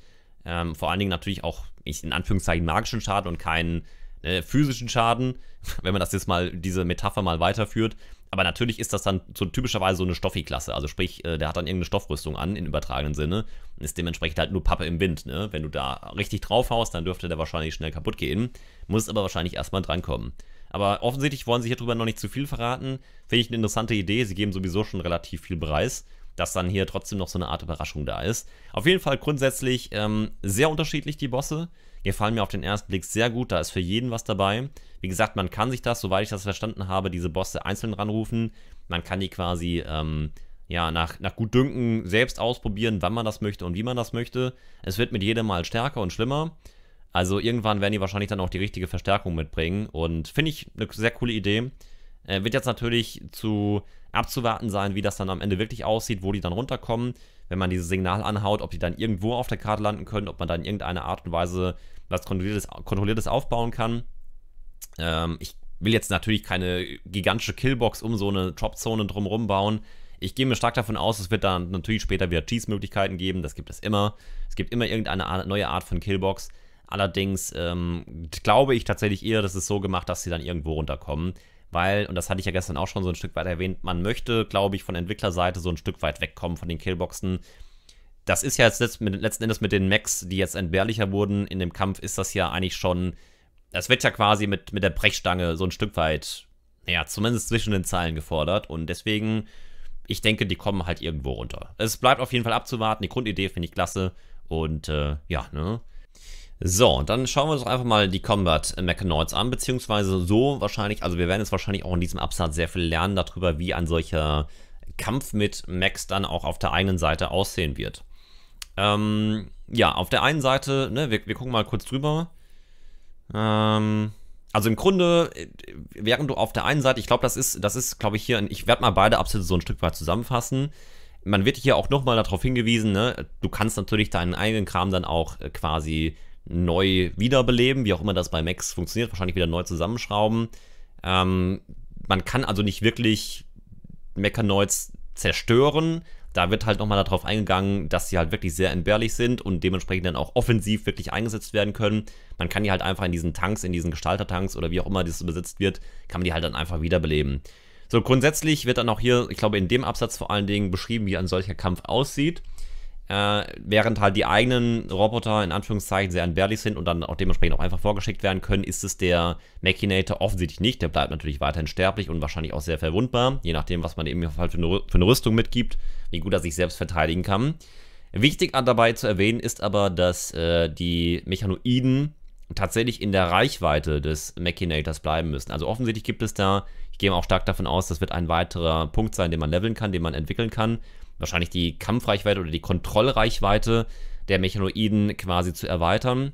Ähm, vor allen Dingen natürlich auch, in Anführungszeichen, magischen Schaden und keinen äh, physischen Schaden, wenn man das jetzt mal, diese Metapher mal weiterführt. Aber natürlich ist das dann so typischerweise so eine Stoffi-Klasse. Also sprich, äh, der hat dann irgendeine Stoffrüstung an, im übertragenen Sinne. Und ist dementsprechend halt nur Pappe im Wind. Ne? Wenn du da richtig draufhaust, dann dürfte der wahrscheinlich schnell kaputt gehen. Muss aber wahrscheinlich erstmal drankommen. Aber offensichtlich wollen sie hier drüber noch nicht zu viel verraten. Finde ich eine interessante Idee. Sie geben sowieso schon relativ viel Preis, dass dann hier trotzdem noch so eine Art Überraschung da ist. Auf jeden Fall grundsätzlich ähm, sehr unterschiedlich die Bosse. Gefallen mir auf den ersten Blick sehr gut. Da ist für jeden was dabei. Wie gesagt, man kann sich das, soweit ich das verstanden habe, diese Bosse einzeln ranrufen. Man kann die quasi ähm, ja, nach, nach Gutdünken selbst ausprobieren, wann man das möchte und wie man das möchte. Es wird mit jedem Mal stärker und schlimmer. Also irgendwann werden die wahrscheinlich dann auch die richtige Verstärkung mitbringen und finde ich eine sehr coole Idee. Äh, wird jetzt natürlich zu abzuwarten sein, wie das dann am Ende wirklich aussieht, wo die dann runterkommen, wenn man dieses Signal anhaut, ob die dann irgendwo auf der Karte landen können, ob man dann in irgendeiner Art und Weise was kontrolliertes, kontrolliertes aufbauen kann. Ähm, ich will jetzt natürlich keine gigantische Killbox um so eine Dropzone drumherum bauen. Ich gehe mir stark davon aus, es wird dann natürlich später wieder Cheese-Möglichkeiten geben. Das gibt es immer. Es gibt immer irgendeine neue Art von Killbox. Allerdings ähm, glaube ich tatsächlich eher, dass es so gemacht, dass sie dann irgendwo runterkommen. Weil, und das hatte ich ja gestern auch schon so ein Stück weit erwähnt, man möchte, glaube ich, von Entwicklerseite so ein Stück weit wegkommen von den Killboxen. Das ist ja jetzt letzten Endes mit den Mechs, die jetzt entbehrlicher wurden in dem Kampf, ist das ja eigentlich schon. Das wird ja quasi mit, mit der Brechstange so ein Stück weit, ja, zumindest zwischen den Zeilen gefordert. Und deswegen, ich denke, die kommen halt irgendwo runter. Es bleibt auf jeden Fall abzuwarten. Die Grundidee finde ich klasse. Und äh, ja, ne? So, dann schauen wir uns einfach mal die Combat Mechanoids an, beziehungsweise so wahrscheinlich, also wir werden jetzt wahrscheinlich auch in diesem Absatz sehr viel lernen darüber, wie ein solcher Kampf mit Mechs dann auch auf der einen Seite aussehen wird. Ähm, ja, auf der einen Seite, ne, wir, wir gucken mal kurz drüber. Ähm, also im Grunde, während du auf der einen Seite, ich glaube, das ist, das ist, glaube ich, hier, ich werde mal beide Absätze so ein Stück weit zusammenfassen. Man wird hier auch nochmal darauf hingewiesen, ne, du kannst natürlich deinen eigenen Kram dann auch äh, quasi neu wiederbeleben, wie auch immer das bei Max funktioniert, wahrscheinlich wieder neu zusammenschrauben. Ähm, man kann also nicht wirklich Mechanoids zerstören. Da wird halt nochmal darauf eingegangen, dass sie halt wirklich sehr entbehrlich sind und dementsprechend dann auch offensiv wirklich eingesetzt werden können. Man kann die halt einfach in diesen Tanks, in diesen Gestaltertanks oder wie auch immer das besitzt wird, kann man die halt dann einfach wiederbeleben. So, grundsätzlich wird dann auch hier, ich glaube, in dem Absatz vor allen Dingen beschrieben, wie ein solcher Kampf aussieht. Äh, während halt die eigenen Roboter in Anführungszeichen sehr entbehrlich sind und dann auch dementsprechend auch einfach vorgeschickt werden können, ist es der Machinator offensichtlich nicht. Der bleibt natürlich weiterhin sterblich und wahrscheinlich auch sehr verwundbar, je nachdem, was man eben halt für eine, für eine Rüstung mitgibt, wie gut er sich selbst verteidigen kann. Wichtig dabei zu erwähnen ist aber, dass äh, die Mechanoiden tatsächlich in der Reichweite des Machinators bleiben müssen. Also offensichtlich gibt es da, ich gehe auch stark davon aus, das wird ein weiterer Punkt sein, den man leveln kann, den man entwickeln kann wahrscheinlich die Kampfreichweite oder die Kontrollreichweite der Mechanoiden quasi zu erweitern.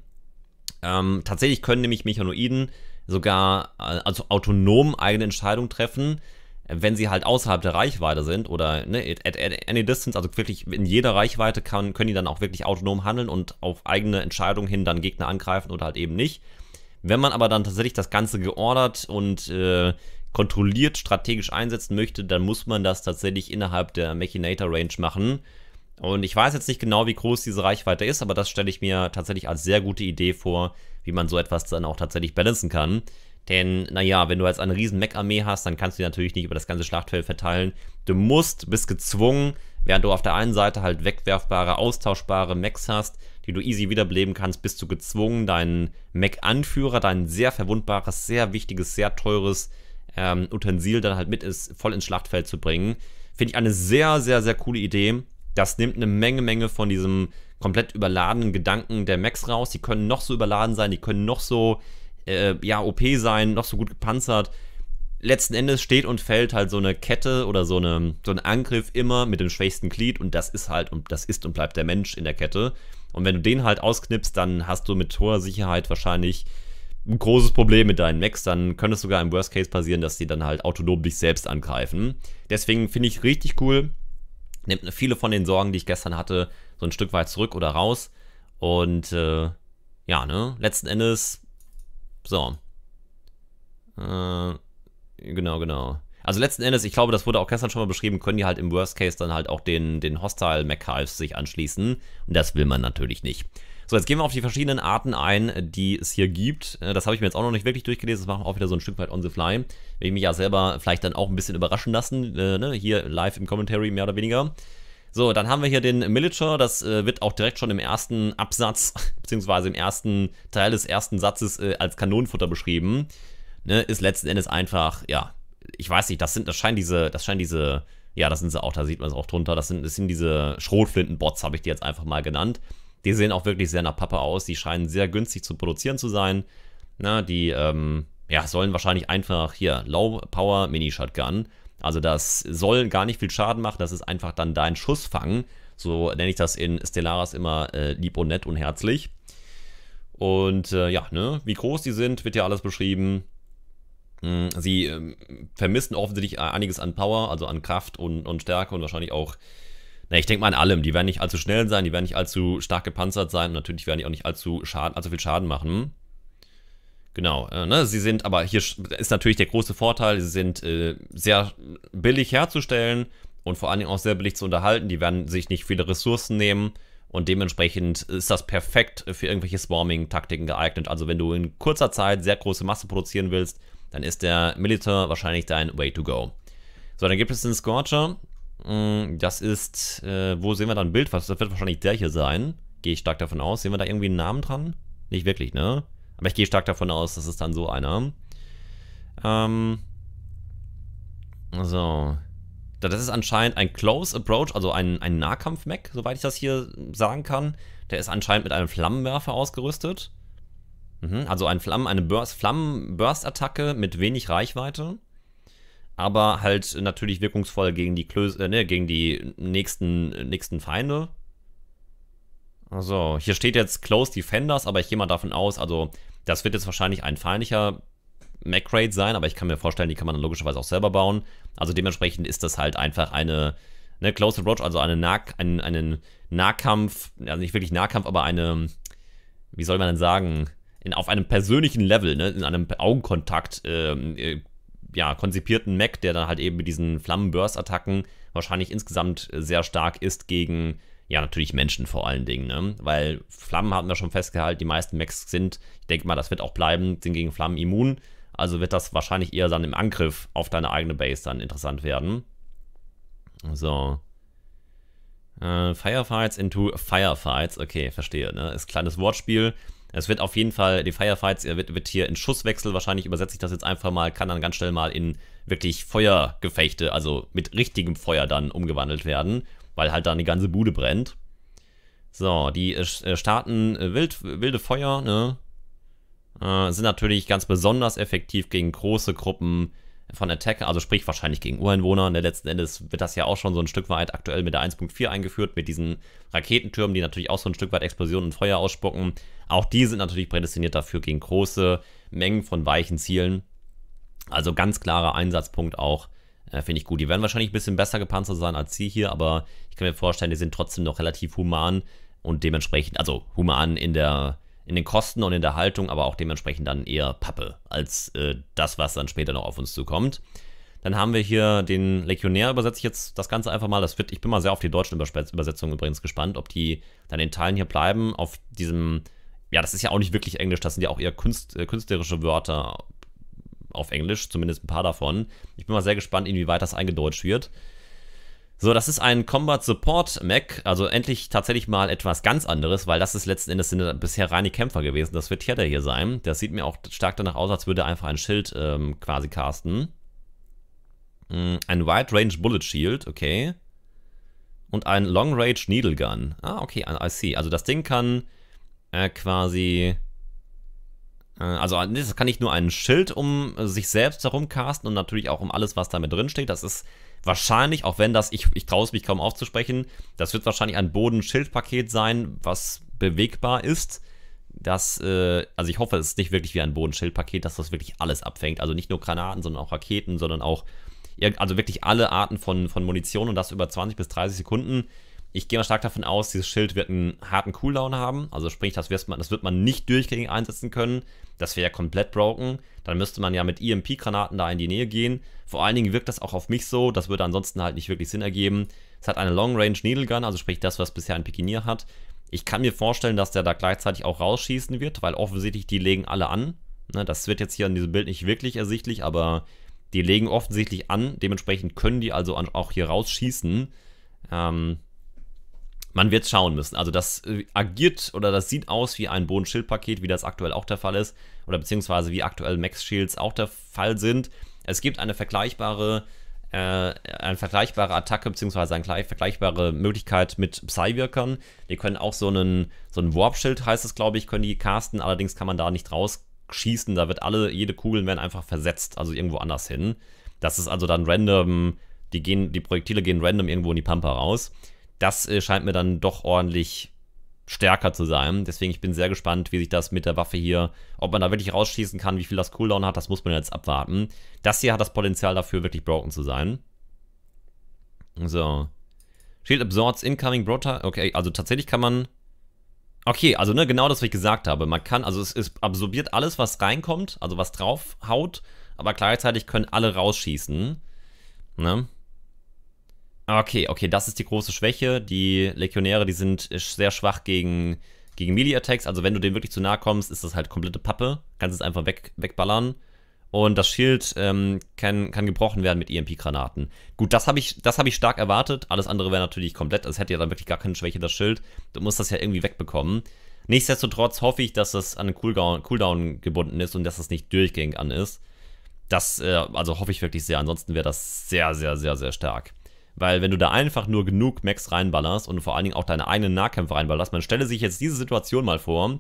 Ähm, tatsächlich können nämlich Mechanoiden sogar äh, also autonom eigene Entscheidungen treffen, wenn sie halt außerhalb der Reichweite sind oder ne, at, at any distance, also wirklich in jeder Reichweite kann, können die dann auch wirklich autonom handeln und auf eigene Entscheidungen hin dann Gegner angreifen oder halt eben nicht. Wenn man aber dann tatsächlich das Ganze geordert und äh, kontrolliert strategisch einsetzen möchte, dann muss man das tatsächlich innerhalb der Machinator Range machen. Und ich weiß jetzt nicht genau, wie groß diese Reichweite ist, aber das stelle ich mir tatsächlich als sehr gute Idee vor, wie man so etwas dann auch tatsächlich balancen kann. Denn, naja, wenn du jetzt eine riesen Mech-Armee hast, dann kannst du die natürlich nicht über das ganze Schlachtfeld verteilen. Du musst, bist gezwungen, während du auf der einen Seite halt wegwerfbare, austauschbare Mechs hast, die du easy wiederbeleben kannst, bist du gezwungen, deinen Mech-Anführer, dein sehr verwundbares, sehr wichtiges, sehr teures ähm, Utensil dann halt mit ist, voll ins Schlachtfeld zu bringen. Finde ich eine sehr, sehr, sehr coole Idee. Das nimmt eine Menge, Menge von diesem komplett überladenen Gedanken der Max raus. Die können noch so überladen sein, die können noch so, äh, ja, OP sein, noch so gut gepanzert. Letzten Endes steht und fällt halt so eine Kette oder so, eine, so ein Angriff immer mit dem schwächsten Glied und das ist halt und das ist und bleibt der Mensch in der Kette. Und wenn du den halt ausknippst, dann hast du mit hoher Sicherheit wahrscheinlich ein großes Problem mit deinen Macs, dann könnte es sogar im Worst Case passieren, dass die dann halt autonom dich selbst angreifen. Deswegen finde ich richtig cool. Nimmt viele von den Sorgen, die ich gestern hatte, so ein Stück weit zurück oder raus. Und äh, ja, ne, letzten Endes, so. Äh, genau, genau. Also letzten Endes, ich glaube, das wurde auch gestern schon mal beschrieben, können die halt im Worst Case dann halt auch den, den Hostile Mac Hives sich anschließen. Und das will man natürlich nicht. So, jetzt gehen wir auf die verschiedenen Arten ein, die es hier gibt. Äh, das habe ich mir jetzt auch noch nicht wirklich durchgelesen. Das machen wir auch wieder so ein Stück weit on the fly. Will ich mich ja selber vielleicht dann auch ein bisschen überraschen lassen. Äh, ne? Hier live im Commentary mehr oder weniger. So, dann haben wir hier den Militature. Das äh, wird auch direkt schon im ersten Absatz, beziehungsweise im ersten Teil des ersten Satzes äh, als Kanonenfutter beschrieben. Ne? Ist letzten Endes einfach, ja, ich weiß nicht, das sind, das scheinen diese, das scheinen diese, ja, das sind sie auch, da sieht man es auch drunter. Das sind, das sind diese Schrotflinten-Bots, habe ich die jetzt einfach mal genannt. Die sehen auch wirklich sehr nach Pappe aus. Die scheinen sehr günstig zu produzieren zu sein. Na, die, ähm, ja, sollen wahrscheinlich einfach hier Low Power Mini Shotgun. Also das soll gar nicht viel Schaden machen. Das ist einfach dann dein Schussfang. So nenne ich das in Stellaris immer äh, lieb und nett und herzlich. Und äh, ja, ne, wie groß die sind, wird ja alles beschrieben. Hm, sie ähm, vermissen offensichtlich einiges an Power, also an Kraft und, und Stärke und wahrscheinlich auch, na, ich denke mal an allem. Die werden nicht allzu schnell sein, die werden nicht allzu stark gepanzert sein und natürlich werden die auch nicht allzu, Schaden, allzu viel Schaden machen. Genau, äh, ne, sie sind, aber hier ist natürlich der große Vorteil, sie sind äh, sehr billig herzustellen und vor allen Dingen auch sehr billig zu unterhalten. Die werden sich nicht viele Ressourcen nehmen und dementsprechend ist das perfekt für irgendwelche Swarming-Taktiken geeignet. Also wenn du in kurzer Zeit sehr große Masse produzieren willst, dann ist der Militar wahrscheinlich dein Way to go. So, dann gibt es den Scorcher. Mm, das ist, äh, wo sehen wir dann ein Bild? Das wird wahrscheinlich der hier sein. Gehe ich stark davon aus. Sehen wir da irgendwie einen Namen dran? Nicht wirklich, ne? Aber ich gehe stark davon aus, das ist dann so einer. Ähm. So. Das ist anscheinend ein Close Approach, also ein, ein Nahkampf-Mech, soweit ich das hier sagen kann. Der ist anscheinend mit einem Flammenwerfer ausgerüstet. Mhm, also ein Flammen, eine Burst, Flammen-Burst-Attacke mit wenig Reichweite. Aber halt natürlich wirkungsvoll gegen die, Klöße, äh, ne, gegen die nächsten, nächsten Feinde. Also, hier steht jetzt Close Defenders, aber ich gehe mal davon aus, also das wird jetzt wahrscheinlich ein feindlicher Mac-Raid sein, aber ich kann mir vorstellen, die kann man dann logischerweise auch selber bauen. Also dementsprechend ist das halt einfach eine, ne, Close Approach, also eine nah, ein, einen Nahkampf, also nicht wirklich Nahkampf, aber eine, wie soll man denn sagen, in, auf einem persönlichen Level, ne, in einem Augenkontakt, ähm, äh, ja, konzipierten Mac, der dann halt eben mit diesen Flammenburst-Attacken wahrscheinlich insgesamt sehr stark ist gegen, ja, natürlich Menschen vor allen Dingen, ne? Weil Flammen hatten wir schon festgehalten, die meisten Macs sind, ich denke mal, das wird auch bleiben, sind gegen Flammen immun. Also wird das wahrscheinlich eher dann im Angriff auf deine eigene Base dann interessant werden. So. Äh, Firefights into Firefights. Okay, verstehe. Ne? Ist ein kleines Wortspiel. Es wird auf jeden Fall, die Firefights, wird, wird hier in Schusswechsel, wahrscheinlich übersetze ich das jetzt einfach mal, kann dann ganz schnell mal in wirklich Feuergefechte, also mit richtigem Feuer dann umgewandelt werden, weil halt dann die ganze Bude brennt. So, die äh, starten äh, wild, wilde Feuer, ne? Äh, sind natürlich ganz besonders effektiv gegen große Gruppen von Attacker, also sprich wahrscheinlich gegen Ureinwohner. Ne, letzten Endes wird das ja auch schon so ein Stück weit aktuell mit der 1.4 eingeführt, mit diesen Raketentürmen, die natürlich auch so ein Stück weit Explosionen und Feuer ausspucken. Auch die sind natürlich prädestiniert dafür gegen große Mengen von weichen Zielen. Also ganz klarer Einsatzpunkt auch, äh, finde ich gut. Die werden wahrscheinlich ein bisschen besser gepanzert sein als sie hier, aber ich kann mir vorstellen, die sind trotzdem noch relativ human und dementsprechend, also human in der in den Kosten und in der Haltung, aber auch dementsprechend dann eher Pappe als äh, das, was dann später noch auf uns zukommt. Dann haben wir hier den Legionär, übersetze ich jetzt das Ganze einfach mal. Das wird, ich bin mal sehr auf die deutschen Übersetzungen übrigens gespannt, ob die dann in Teilen hier bleiben, auf diesem, ja, das ist ja auch nicht wirklich Englisch, das sind ja auch eher Kunst, äh, künstlerische Wörter auf Englisch, zumindest ein paar davon. Ich bin mal sehr gespannt, inwieweit das eingedeutscht wird. So, das ist ein Combat Support Mac, also endlich tatsächlich mal etwas ganz anderes, weil das ist letzten Endes sind bisher reine Kämpfer gewesen. Das wird hier der hier sein. Das sieht mir auch stark danach aus, als würde er einfach ein Schild ähm, quasi casten. Mm, ein Wide Range Bullet Shield, okay. Und ein Long Range Needle Gun. Ah, okay, I see. Also das Ding kann äh, quasi äh, also das kann nicht nur ein Schild um sich selbst herum casten und natürlich auch um alles, was da mit drin steht. Das ist wahrscheinlich, auch wenn das, ich, ich traue es mich kaum aufzusprechen, das wird wahrscheinlich ein Bodenschildpaket sein, was bewegbar ist. Das, äh, also ich hoffe, es ist nicht wirklich wie ein Bodenschildpaket, dass das wirklich alles abfängt. Also nicht nur Granaten, sondern auch Raketen, sondern auch, also wirklich alle Arten von, von Munition und das über 20 bis 30 Sekunden. Ich gehe mal stark davon aus, dieses Schild wird einen harten Cooldown haben. Also sprich, das wird man, das wird man nicht durchgängig einsetzen können. Das wäre ja komplett broken. Dann müsste man ja mit EMP-Granaten da in die Nähe gehen. Vor allen Dingen wirkt das auch auf mich so. Das würde ansonsten halt nicht wirklich Sinn ergeben. Es hat eine Long Range Needle Gun, also sprich das, was bisher ein Pikinier hat. Ich kann mir vorstellen, dass der da gleichzeitig auch rausschießen wird, weil offensichtlich die legen alle an. Ne, das wird jetzt hier in diesem Bild nicht wirklich ersichtlich, aber die legen offensichtlich an. Dementsprechend können die also auch hier rausschießen. Ähm, man wird schauen müssen. Also das äh, agiert oder das sieht aus wie ein Bodenschildpaket, wie das aktuell auch der Fall ist. Oder beziehungsweise wie aktuell Max Shields auch der Fall sind. Es gibt eine vergleichbare äh, eine vergleichbare Attacke bzw. eine vergleichbare Möglichkeit mit Psy-Wirkern. Die können auch so einen, so einen Warp-Schild, heißt es glaube ich, können die casten. Allerdings kann man da nicht rausschießen. Da wird alle, jede Kugeln werden einfach versetzt, also irgendwo anders hin. Das ist also dann random, die, gehen, die Projektile gehen random irgendwo in die Pampa raus. Das äh, scheint mir dann doch ordentlich stärker zu sein. Deswegen ich bin sehr gespannt, wie sich das mit der Waffe hier, ob man da wirklich rausschießen kann, wie viel das Cooldown hat, das muss man jetzt abwarten. Das hier hat das Potenzial dafür, wirklich broken zu sein. So. Shield absorbs incoming Brotar. Okay, also tatsächlich kann man. Okay, also ne, genau das, was ich gesagt habe. Man kann, also es, es absorbiert alles, was reinkommt, also was drauf haut, aber gleichzeitig können alle rausschießen. Ne? Okay, okay, das ist die große Schwäche. Die Legionäre, die sind sehr schwach gegen, gegen Melee-Attacks. Also wenn du denen wirklich zu nahe kommst, ist das halt komplette Pappe. Kannst es einfach weg, wegballern. Und das Schild ähm, kann, kann gebrochen werden mit EMP-Granaten. Gut, das habe ich, hab ich stark erwartet. Alles andere wäre natürlich komplett. Es hätte ja dann wirklich gar keine Schwäche, das Schild. Du musst das ja irgendwie wegbekommen. Nichtsdestotrotz hoffe ich, dass das an den Cooldown, Cooldown gebunden ist und dass das nicht durchgängig an ist. Das, äh, also hoffe ich wirklich sehr. Ansonsten wäre das sehr, sehr, sehr, sehr stark. Weil wenn du da einfach nur genug Max reinballerst und vor allen Dingen auch deine eigenen Nahkämpfer reinballerst, man stelle sich jetzt diese Situation mal vor,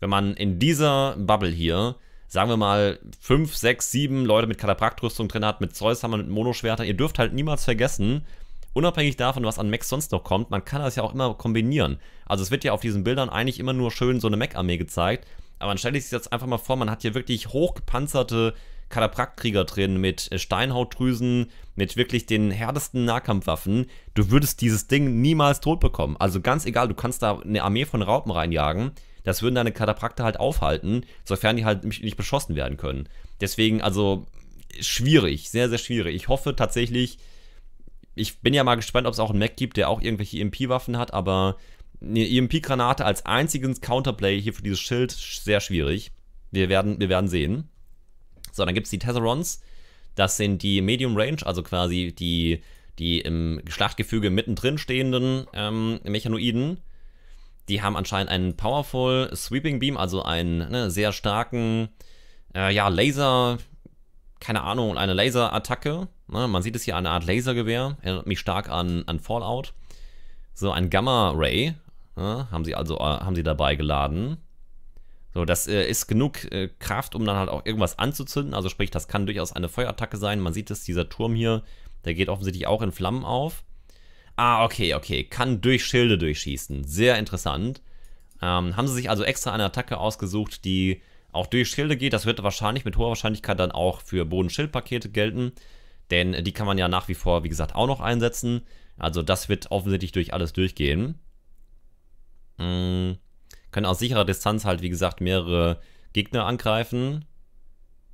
wenn man in dieser Bubble hier, sagen wir mal, 5, 6, 7 Leute mit Katapraktrüstung drin hat, mit Zeushammer, mit Monoschwertern, ihr dürft halt niemals vergessen, unabhängig davon, was an Max sonst noch kommt, man kann das ja auch immer kombinieren. Also es wird ja auf diesen Bildern eigentlich immer nur schön so eine Mech-Armee gezeigt, aber man stellt sich jetzt einfach mal vor, man hat hier wirklich hochgepanzerte Katapraktkrieger drin mit äh, Steinhautdrüsen, mit wirklich den härtesten Nahkampfwaffen. Du würdest dieses Ding niemals tot bekommen. Also ganz egal, du kannst da eine Armee von Raupen reinjagen. Das würden deine Kataprakte halt aufhalten, sofern die halt nicht beschossen werden können. Deswegen, also schwierig, sehr, sehr schwierig. Ich hoffe tatsächlich, ich bin ja mal gespannt, ob es auch einen Mac gibt, der auch irgendwelche EMP-Waffen hat, aber eine EMP-Granate als einziges Counterplay hier für dieses Schild sehr schwierig. Wir werden, wir werden sehen. So, dann gibt es die Tesserons. Das sind die Medium Range, also quasi die, die im Schlachtgefüge mittendrin stehenden ähm, Mechanoiden. Die haben anscheinend einen Powerful Sweeping Beam, also einen ne, sehr starken äh, ja, Laser, keine Ahnung, eine Laserattacke. Ne, man sieht es hier, eine Art Lasergewehr. Erinnert mich stark an, an Fallout. So, ein Gamma Ray ne, haben sie also äh, haben sie dabei geladen. So, das äh, ist genug äh, Kraft, um dann halt auch irgendwas anzuzünden. Also sprich, das kann durchaus eine Feuerattacke sein. Man sieht es, dieser Turm hier, der geht offensichtlich auch in Flammen auf. Ah, okay, okay. Kann durch Schilde durchschießen. Sehr interessant. Ähm, haben sie sich also extra eine Attacke ausgesucht, die auch durch Schilde geht. Das wird wahrscheinlich mit hoher Wahrscheinlichkeit dann auch für Bodenschildpakete gelten. Denn die kann man ja nach wie vor, wie gesagt, auch noch einsetzen. Also das wird offensichtlich durch alles durchgehen. Mmh können aus sicherer Distanz halt, wie gesagt, mehrere Gegner angreifen.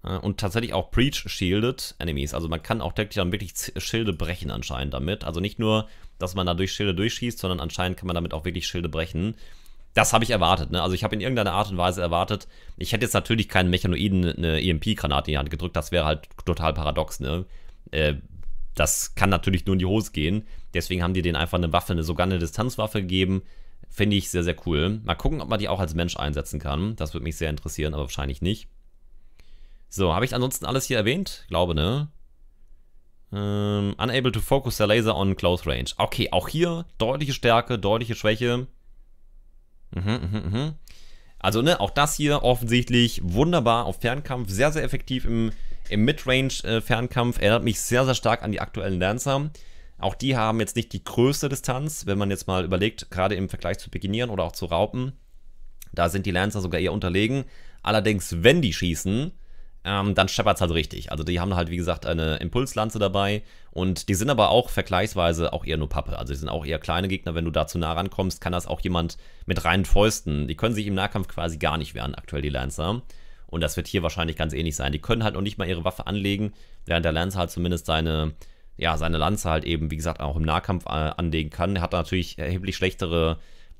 Und tatsächlich auch Breach-Shielded Enemies. Also man kann auch wirklich dann wirklich Schilde brechen anscheinend damit. Also nicht nur, dass man da durch Schilde durchschießt, sondern anscheinend kann man damit auch wirklich Schilde brechen. Das habe ich erwartet. Ne? Also ich habe in irgendeiner Art und Weise erwartet, ich hätte jetzt natürlich keinen Mechanoiden eine EMP-Granate in die Hand gedrückt. Das wäre halt total paradox. Ne? Äh, das kann natürlich nur in die Hose gehen. Deswegen haben die denen einfach eine Waffe, eine, sogar eine Distanzwaffe gegeben, Finde ich sehr, sehr cool. Mal gucken, ob man die auch als Mensch einsetzen kann. Das würde mich sehr interessieren, aber wahrscheinlich nicht. So, habe ich ansonsten alles hier erwähnt? Glaube, ne? Ähm, unable to focus the laser on close range. Okay, auch hier deutliche Stärke, deutliche Schwäche. Mhm, mhm, mhm. Also, ne, auch das hier offensichtlich wunderbar auf Fernkampf, sehr, sehr effektiv im, im Midrange-Fernkampf. Äh, Erinnert mich sehr, sehr stark an die aktuellen Lancer. Auch die haben jetzt nicht die größte Distanz, wenn man jetzt mal überlegt, gerade im Vergleich zu Beginieren oder auch zu Raupen. Da sind die Lancer sogar eher unterlegen. Allerdings, wenn die schießen, ähm, dann scheppert es halt richtig. Also die haben halt, wie gesagt, eine Impulslanze dabei und die sind aber auch vergleichsweise auch eher nur Pappe. Also die sind auch eher kleine Gegner. Wenn du da zu nah rankommst, kann das auch jemand mit reinen Fäusten. Die können sich im Nahkampf quasi gar nicht wehren, aktuell die Lancer. Und das wird hier wahrscheinlich ganz ähnlich sein. Die können halt noch nicht mal ihre Waffe anlegen, während der Lancer halt zumindest seine ja, seine Lanze halt eben, wie gesagt, auch im Nahkampf äh, anlegen kann. Er hat natürlich erheblich schlechtere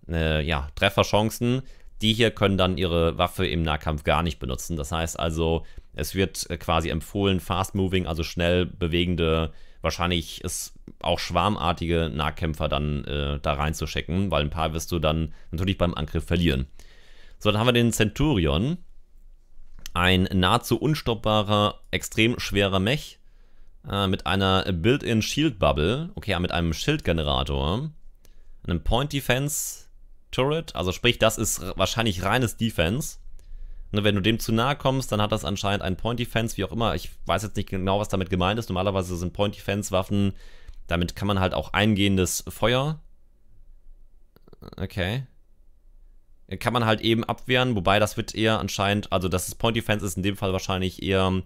äh, ja, Trefferchancen. Die hier können dann ihre Waffe im Nahkampf gar nicht benutzen. Das heißt also, es wird äh, quasi empfohlen, fast-moving, also schnell bewegende, wahrscheinlich ist auch schwarmartige Nahkämpfer dann äh, da reinzuschicken, weil ein paar wirst du dann natürlich beim Angriff verlieren. So, dann haben wir den Centurion. Ein nahezu unstoppbarer, extrem schwerer Mech äh, mit einer Built-in Shield Bubble. Okay, mit einem Schildgenerator. Einem Point Defense Turret. Also sprich, das ist wahrscheinlich reines Defense. Und wenn du dem zu nahe kommst, dann hat das anscheinend ein Point Defense, wie auch immer. Ich weiß jetzt nicht genau, was damit gemeint ist. Normalerweise sind Point Defense Waffen, damit kann man halt auch eingehendes Feuer. Okay. Kann man halt eben abwehren, wobei das wird eher anscheinend, also das ist Point Defense ist in dem Fall wahrscheinlich eher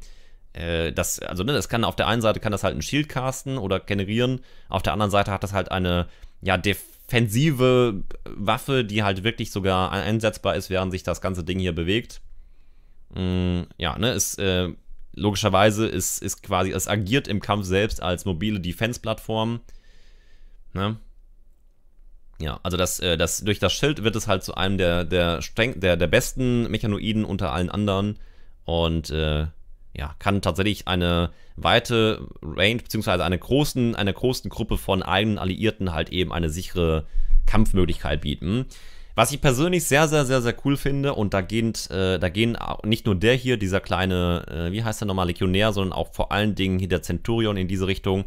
äh, das, also ne, das kann auf der einen Seite kann das halt ein Shield casten oder generieren, auf der anderen Seite hat das halt eine, ja, defensive Waffe, die halt wirklich sogar einsetzbar ist, während sich das ganze Ding hier bewegt. Mm, ja, ne, ist, äh, logischerweise ist, ist quasi, es agiert im Kampf selbst als mobile Defense-Plattform. Ne? Ja, also das, äh, das, durch das Schild wird es halt zu einem der, der, streng, der, der besten Mechanoiden unter allen anderen. Und äh, ja, kann tatsächlich eine weite Range, beziehungsweise eine großen, einer großen Gruppe von eigenen Alliierten halt eben eine sichere Kampfmöglichkeit bieten. Was ich persönlich sehr, sehr, sehr, sehr cool finde, und da gehen, äh, da gehen nicht nur der hier, dieser kleine, äh, wie heißt der nochmal, Legionär, sondern auch vor allen Dingen hier der Centurion in diese Richtung.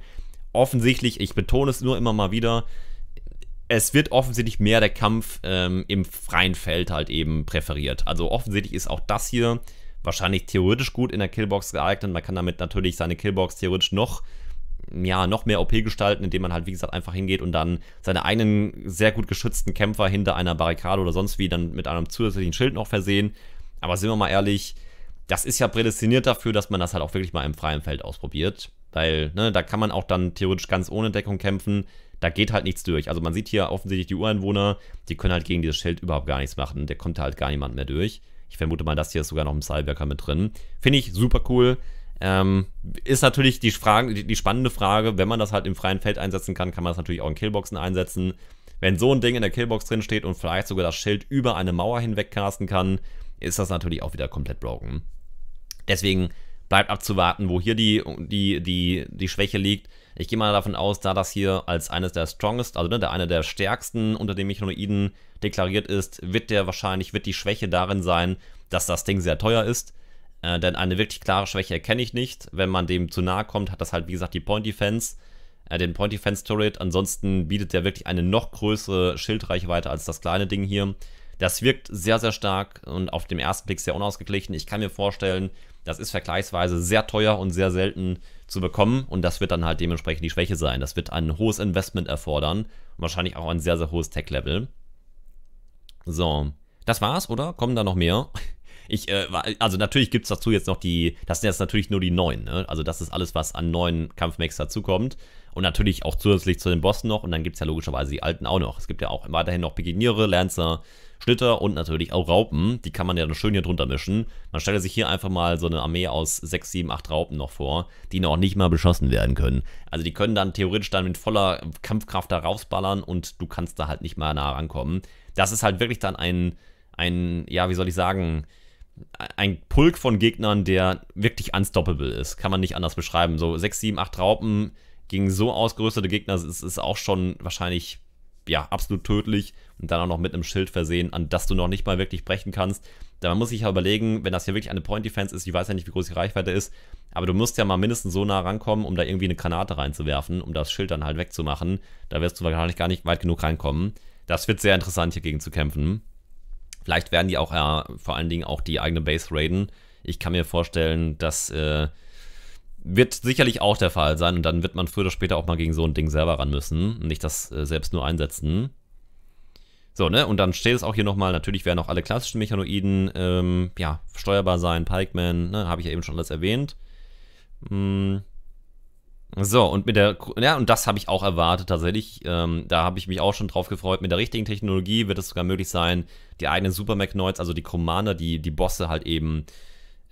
Offensichtlich, ich betone es nur immer mal wieder, es wird offensichtlich mehr der Kampf ähm, im freien Feld halt eben präferiert. Also offensichtlich ist auch das hier wahrscheinlich theoretisch gut in der Killbox geeignet. Man kann damit natürlich seine Killbox theoretisch noch, ja, noch mehr OP gestalten, indem man halt, wie gesagt, einfach hingeht und dann seine eigenen sehr gut geschützten Kämpfer hinter einer Barrikade oder sonst wie dann mit einem zusätzlichen Schild noch versehen. Aber sind wir mal ehrlich, das ist ja prädestiniert dafür, dass man das halt auch wirklich mal im freien Feld ausprobiert. Weil, ne, da kann man auch dann theoretisch ganz ohne Deckung kämpfen. Da geht halt nichts durch. Also man sieht hier offensichtlich die Ureinwohner, die können halt gegen dieses Schild überhaupt gar nichts machen. Der kommt halt gar niemand mehr durch. Ich vermute mal, das hier ist sogar noch ein Seilwerker mit drin. Finde ich super cool. Ähm, ist natürlich die, Frage, die, die, spannende Frage, wenn man das halt im freien Feld einsetzen kann, kann man das natürlich auch in Killboxen einsetzen. Wenn so ein Ding in der Killbox drin steht und vielleicht sogar das Schild über eine Mauer hinweg casten kann, ist das natürlich auch wieder komplett broken. Deswegen bleibt abzuwarten, wo hier die, die, die, die Schwäche liegt. Ich gehe mal davon aus, da das hier als eines der strongest, also ne, der eine der stärksten unter den Mechanoiden deklariert ist, wird der wahrscheinlich, wird die Schwäche darin sein, dass das Ding sehr teuer ist. Äh, denn eine wirklich klare Schwäche erkenne ich nicht. Wenn man dem zu nahe kommt, hat das halt, wie gesagt, die Point Defense, äh, den Point Defense Turret. Ansonsten bietet der wirklich eine noch größere Schildreichweite als das kleine Ding hier. Das wirkt sehr, sehr stark und auf dem ersten Blick sehr unausgeglichen. Ich kann mir vorstellen, das ist vergleichsweise sehr teuer und sehr selten zu bekommen und das wird dann halt dementsprechend die Schwäche sein. Das wird ein hohes Investment erfordern und wahrscheinlich auch ein sehr, sehr hohes Tech-Level. So, das war's, oder? Kommen da noch mehr? Ich, äh, also natürlich gibt es dazu jetzt noch die, das sind jetzt natürlich nur die neuen, ne? Also das ist alles, was an neuen Kampfmechs dazukommt. Und natürlich auch zusätzlich zu den Bossen noch. Und dann gibt es ja logischerweise die alten auch noch. Es gibt ja auch weiterhin noch Beginiere, Lancer, Schlitter und natürlich auch Raupen. Die kann man ja dann schön hier drunter mischen. Man stellt sich hier einfach mal so eine Armee aus 6, 7, 8 Raupen noch vor, die noch nicht mal beschossen werden können. Also die können dann theoretisch dann mit voller Kampfkraft da rausballern und du kannst da halt nicht mal nah rankommen. Das ist halt wirklich dann ein, ein, ja, wie soll ich sagen, ein Pulk von Gegnern, der wirklich unstoppable ist. Kann man nicht anders beschreiben. So 6, 7, 8 Raupen gegen so ausgerüstete Gegner ist, ist auch schon wahrscheinlich ja, absolut tödlich und dann auch noch mit einem Schild versehen, an das du noch nicht mal wirklich brechen kannst. Da muss ich ja überlegen, wenn das hier wirklich eine Point Defense ist, ich weiß ja nicht, wie groß die Reichweite ist, aber du musst ja mal mindestens so nah rankommen, um da irgendwie eine Granate reinzuwerfen, um das Schild dann halt wegzumachen. Da wirst du wahrscheinlich gar nicht weit genug reinkommen. Das wird sehr interessant, hier gegen zu kämpfen. Vielleicht werden die auch äh, vor allen Dingen auch die eigene Base raiden. Ich kann mir vorstellen, dass äh, wird sicherlich auch der Fall sein und dann wird man früher oder später auch mal gegen so ein Ding selber ran müssen und nicht das äh, selbst nur einsetzen. So, ne, und dann steht es auch hier nochmal, natürlich werden auch alle klassischen Mechanoiden, ähm, ja, steuerbar sein, Pikeman, ne, habe ich ja eben schon alles erwähnt. Hm. So, und mit der, ja, und das habe ich auch erwartet tatsächlich, ähm, da habe ich mich auch schon drauf gefreut, mit der richtigen Technologie wird es sogar möglich sein, die eigenen Super Mechanoids, also die Commander, die, die Bosse halt eben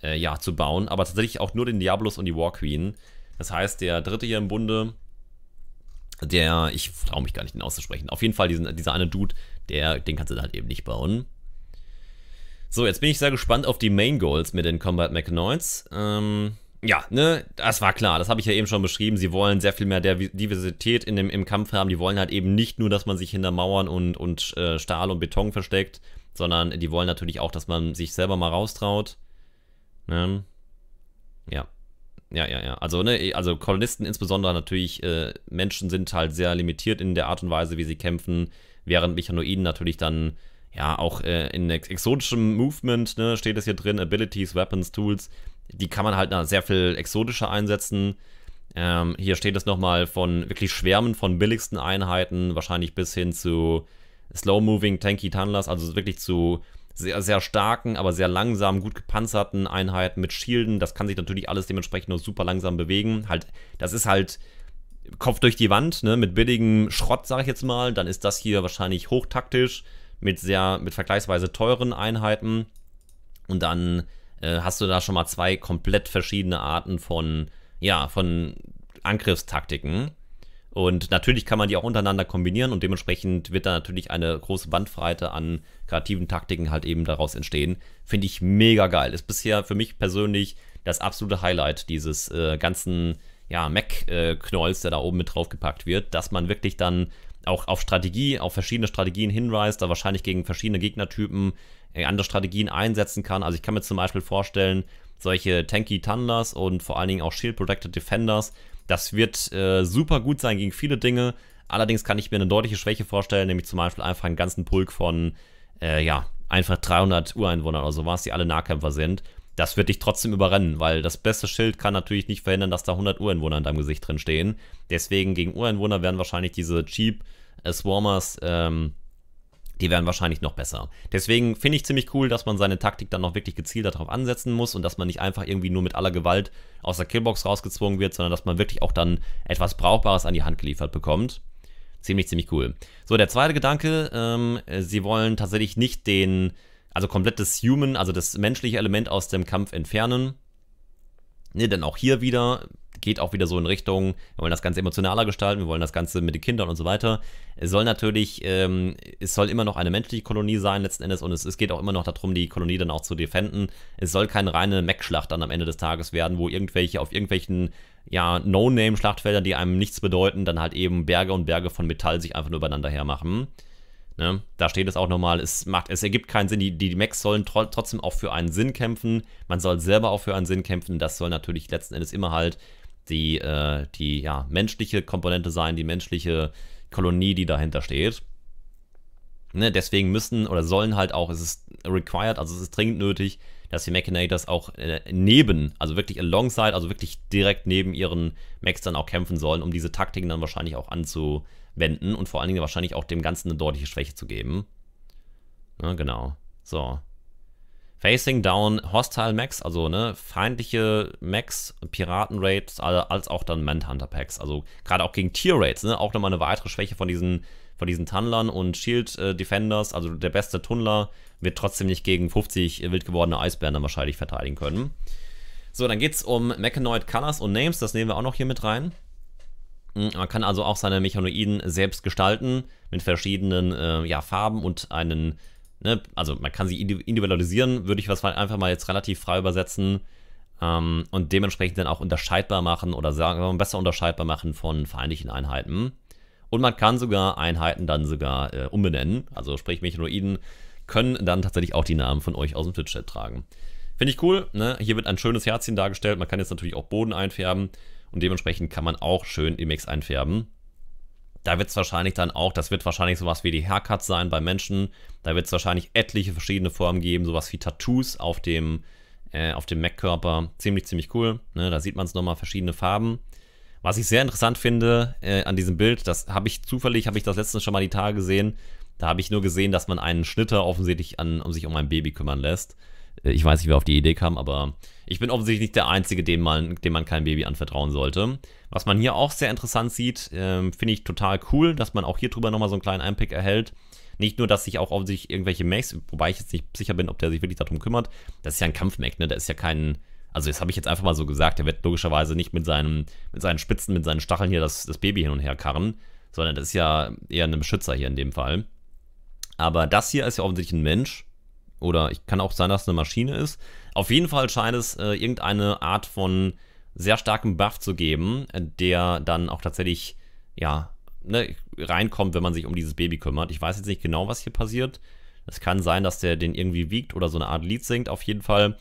äh, ja, zu bauen, aber tatsächlich auch nur den Diabolus und die War Queen. Das heißt, der dritte hier im Bunde Der, ich traue mich gar nicht, den auszusprechen. Auf jeden Fall diesen, dieser eine Dude, der, den kannst du halt eben nicht bauen. So, jetzt bin ich sehr gespannt auf die Main Goals mit den Combat Mechanoids. Ähm, ja, ne, das war klar, das habe ich ja eben schon beschrieben. Sie wollen sehr viel mehr Diversität in dem, im Kampf haben. Die wollen halt eben nicht nur, dass man sich hinter Mauern und, und äh, Stahl und Beton versteckt, sondern die wollen natürlich auch, dass man sich selber mal raustraut. Ne? Ja. Ja, ja, ja. Also, ne, also Kolonisten insbesondere natürlich, äh, Menschen sind halt sehr limitiert in der Art und Weise, wie sie kämpfen, während Mechanoiden natürlich dann ja, auch äh, in exotischem Movement, ne, steht es hier drin, Abilities, Weapons, Tools, die kann man halt sehr viel exotischer einsetzen. Ähm, hier steht es nochmal von wirklich Schwärmen von billigsten Einheiten, wahrscheinlich bis hin zu Slow-Moving Tanky Tunnelers, also wirklich zu sehr, sehr starken, aber sehr langsam, gut gepanzerten Einheiten mit Schilden. Das kann sich natürlich alles dementsprechend nur super langsam bewegen. Halt, das ist halt Kopf durch die Wand, ne, mit billigem Schrott, sag ich jetzt mal. Dann ist das hier wahrscheinlich hochtaktisch mit sehr, mit vergleichsweise teuren Einheiten. Und dann äh, hast du da schon mal zwei komplett verschiedene Arten von, ja, von Angriffstaktiken. Und natürlich kann man die auch untereinander kombinieren und dementsprechend wird da natürlich eine große Bandbreite an kreativen Taktiken halt eben daraus entstehen. Finde ich mega geil. Ist bisher für mich persönlich das absolute Highlight dieses äh, ganzen ja, Mac-Knolls, der da oben mit draufgepackt wird, dass man wirklich dann auch auf Strategie, auf verschiedene Strategien hinweist, da wahrscheinlich gegen verschiedene Gegnertypen äh, andere Strategien einsetzen kann. Also ich kann mir zum Beispiel vorstellen, solche Tanky Tunnelers und vor allen Dingen auch Shield Protected Defenders, das wird äh, super gut sein gegen viele Dinge. Allerdings kann ich mir eine deutliche Schwäche vorstellen, nämlich zum Beispiel einfach einen ganzen Pulk von, äh, ja, einfach 300 Ureinwohnern oder sowas, die alle Nahkämpfer sind. Das wird dich trotzdem überrennen, weil das beste Schild kann natürlich nicht verhindern, dass da 100 Ureinwohner in deinem Gesicht drin stehen. Deswegen gegen Ureinwohner werden wahrscheinlich diese Cheap äh, Swarmers, ähm, die werden wahrscheinlich noch besser. Deswegen finde ich ziemlich cool, dass man seine Taktik dann noch wirklich gezielt darauf ansetzen muss und dass man nicht einfach irgendwie nur mit aller Gewalt aus der Killbox rausgezwungen wird, sondern dass man wirklich auch dann etwas Brauchbares an die Hand geliefert bekommt. Ziemlich, ziemlich cool. So, der zweite Gedanke, ähm, sie wollen tatsächlich nicht den, also komplettes Human, also das menschliche Element aus dem Kampf entfernen. Ne, denn auch hier wieder geht auch wieder so in Richtung, wir wollen das Ganze emotionaler gestalten, wir wollen das Ganze mit den Kindern und so weiter. Es soll natürlich, ähm, es soll immer noch eine menschliche Kolonie sein letzten Endes und es, es geht auch immer noch darum, die Kolonie dann auch zu defenden. Es soll keine reine Mech-Schlacht dann am Ende des Tages werden, wo irgendwelche auf irgendwelchen ja, No-Name-Schlachtfeldern, die einem nichts bedeuten, dann halt eben Berge und Berge von Metall sich einfach nur übereinander hermachen. Ne? Da steht es auch nochmal, es, macht, es ergibt keinen Sinn, die, die Mechs sollen tro trotzdem auch für einen Sinn kämpfen, man soll selber auch für einen Sinn kämpfen, das soll natürlich letzten Endes immer halt die, äh, die ja, menschliche Komponente sein, die menschliche Kolonie, die dahinter steht. Ne, deswegen müssen oder sollen halt auch, es ist required, also es ist dringend nötig, dass die Machinators auch äh, neben, also wirklich alongside, also wirklich direkt neben ihren Mechs dann auch kämpfen sollen, um diese Taktiken dann wahrscheinlich auch anzuwenden und vor allen Dingen wahrscheinlich auch dem Ganzen eine deutliche Schwäche zu geben. Ne, genau. So. Facing down Hostile Max, also ne, feindliche Max, Piraten-Raids, als auch dann Manhunter-Packs. Also gerade auch gegen Tier-Raids, ne, auch nochmal eine weitere Schwäche von diesen, von diesen Tunnlern und Shield-Defenders. Also der beste Tunnler wird trotzdem nicht gegen 50 wild gewordene Eisbären dann wahrscheinlich verteidigen können. So, dann geht es um Mechanoid Colors und Names, das nehmen wir auch noch hier mit rein. Hm, man kann also auch seine Mechanoiden selbst gestalten mit verschiedenen äh, ja, Farben und einen ne, also man kann sie individualisieren, würde ich was einfach mal jetzt relativ frei übersetzen ähm, und dementsprechend dann auch unterscheidbar machen oder sagen wir mal besser unterscheidbar machen von feindlichen Einheiten. Und man kann sogar Einheiten dann sogar äh, umbenennen, also sprich Mechanoiden können dann tatsächlich auch die Namen von euch aus dem Twitch-Chat tragen. Finde ich cool, ne? Hier wird ein schönes Herzchen dargestellt, man kann jetzt natürlich auch Boden einfärben und dementsprechend kann man auch schön Imex einfärben. Da wird es wahrscheinlich dann auch, das wird wahrscheinlich sowas wie die Haircuts sein bei Menschen. Da wird es wahrscheinlich etliche verschiedene Formen geben, sowas wie Tattoos auf dem, äh, dem Mac-Körper. Ziemlich, ziemlich cool. Ne? Da sieht man es nochmal, verschiedene Farben. Was ich sehr interessant finde äh, an diesem Bild, das habe ich zufällig, habe ich das letztens schon mal die Tage gesehen. Da habe ich nur gesehen, dass man einen Schnitter offensichtlich an, um sich um ein Baby kümmern lässt. Äh, ich weiß nicht, wer auf die Idee kam, aber ich bin offensichtlich nicht der Einzige, dem man, dem man kein Baby anvertrauen sollte. Was man hier auch sehr interessant sieht, äh, finde ich total cool, dass man auch hier drüber nochmal so einen kleinen Einblick erhält. Nicht nur, dass sich auch offensichtlich irgendwelche Mechs, wobei ich jetzt nicht sicher bin, ob der sich wirklich darum kümmert. Das ist ja ein Kampfmech, ne? Der ist ja kein, Also das habe ich jetzt einfach mal so gesagt, der wird logischerweise nicht mit, seinem, mit seinen Spitzen, mit seinen Stacheln hier das, das Baby hin und her karren, sondern das ist ja eher ein Beschützer hier in dem Fall. Aber das hier ist ja offensichtlich ein Mensch. Oder ich kann auch sein, dass es eine Maschine ist. Auf jeden Fall scheint es äh, irgendeine Art von sehr starkem Buff zu geben, äh, der dann auch tatsächlich, ja, ne, reinkommt, wenn man sich um dieses Baby kümmert. Ich weiß jetzt nicht genau, was hier passiert. Es kann sein, dass der den irgendwie wiegt oder so eine Art Lied singt. Auf jeden Fall,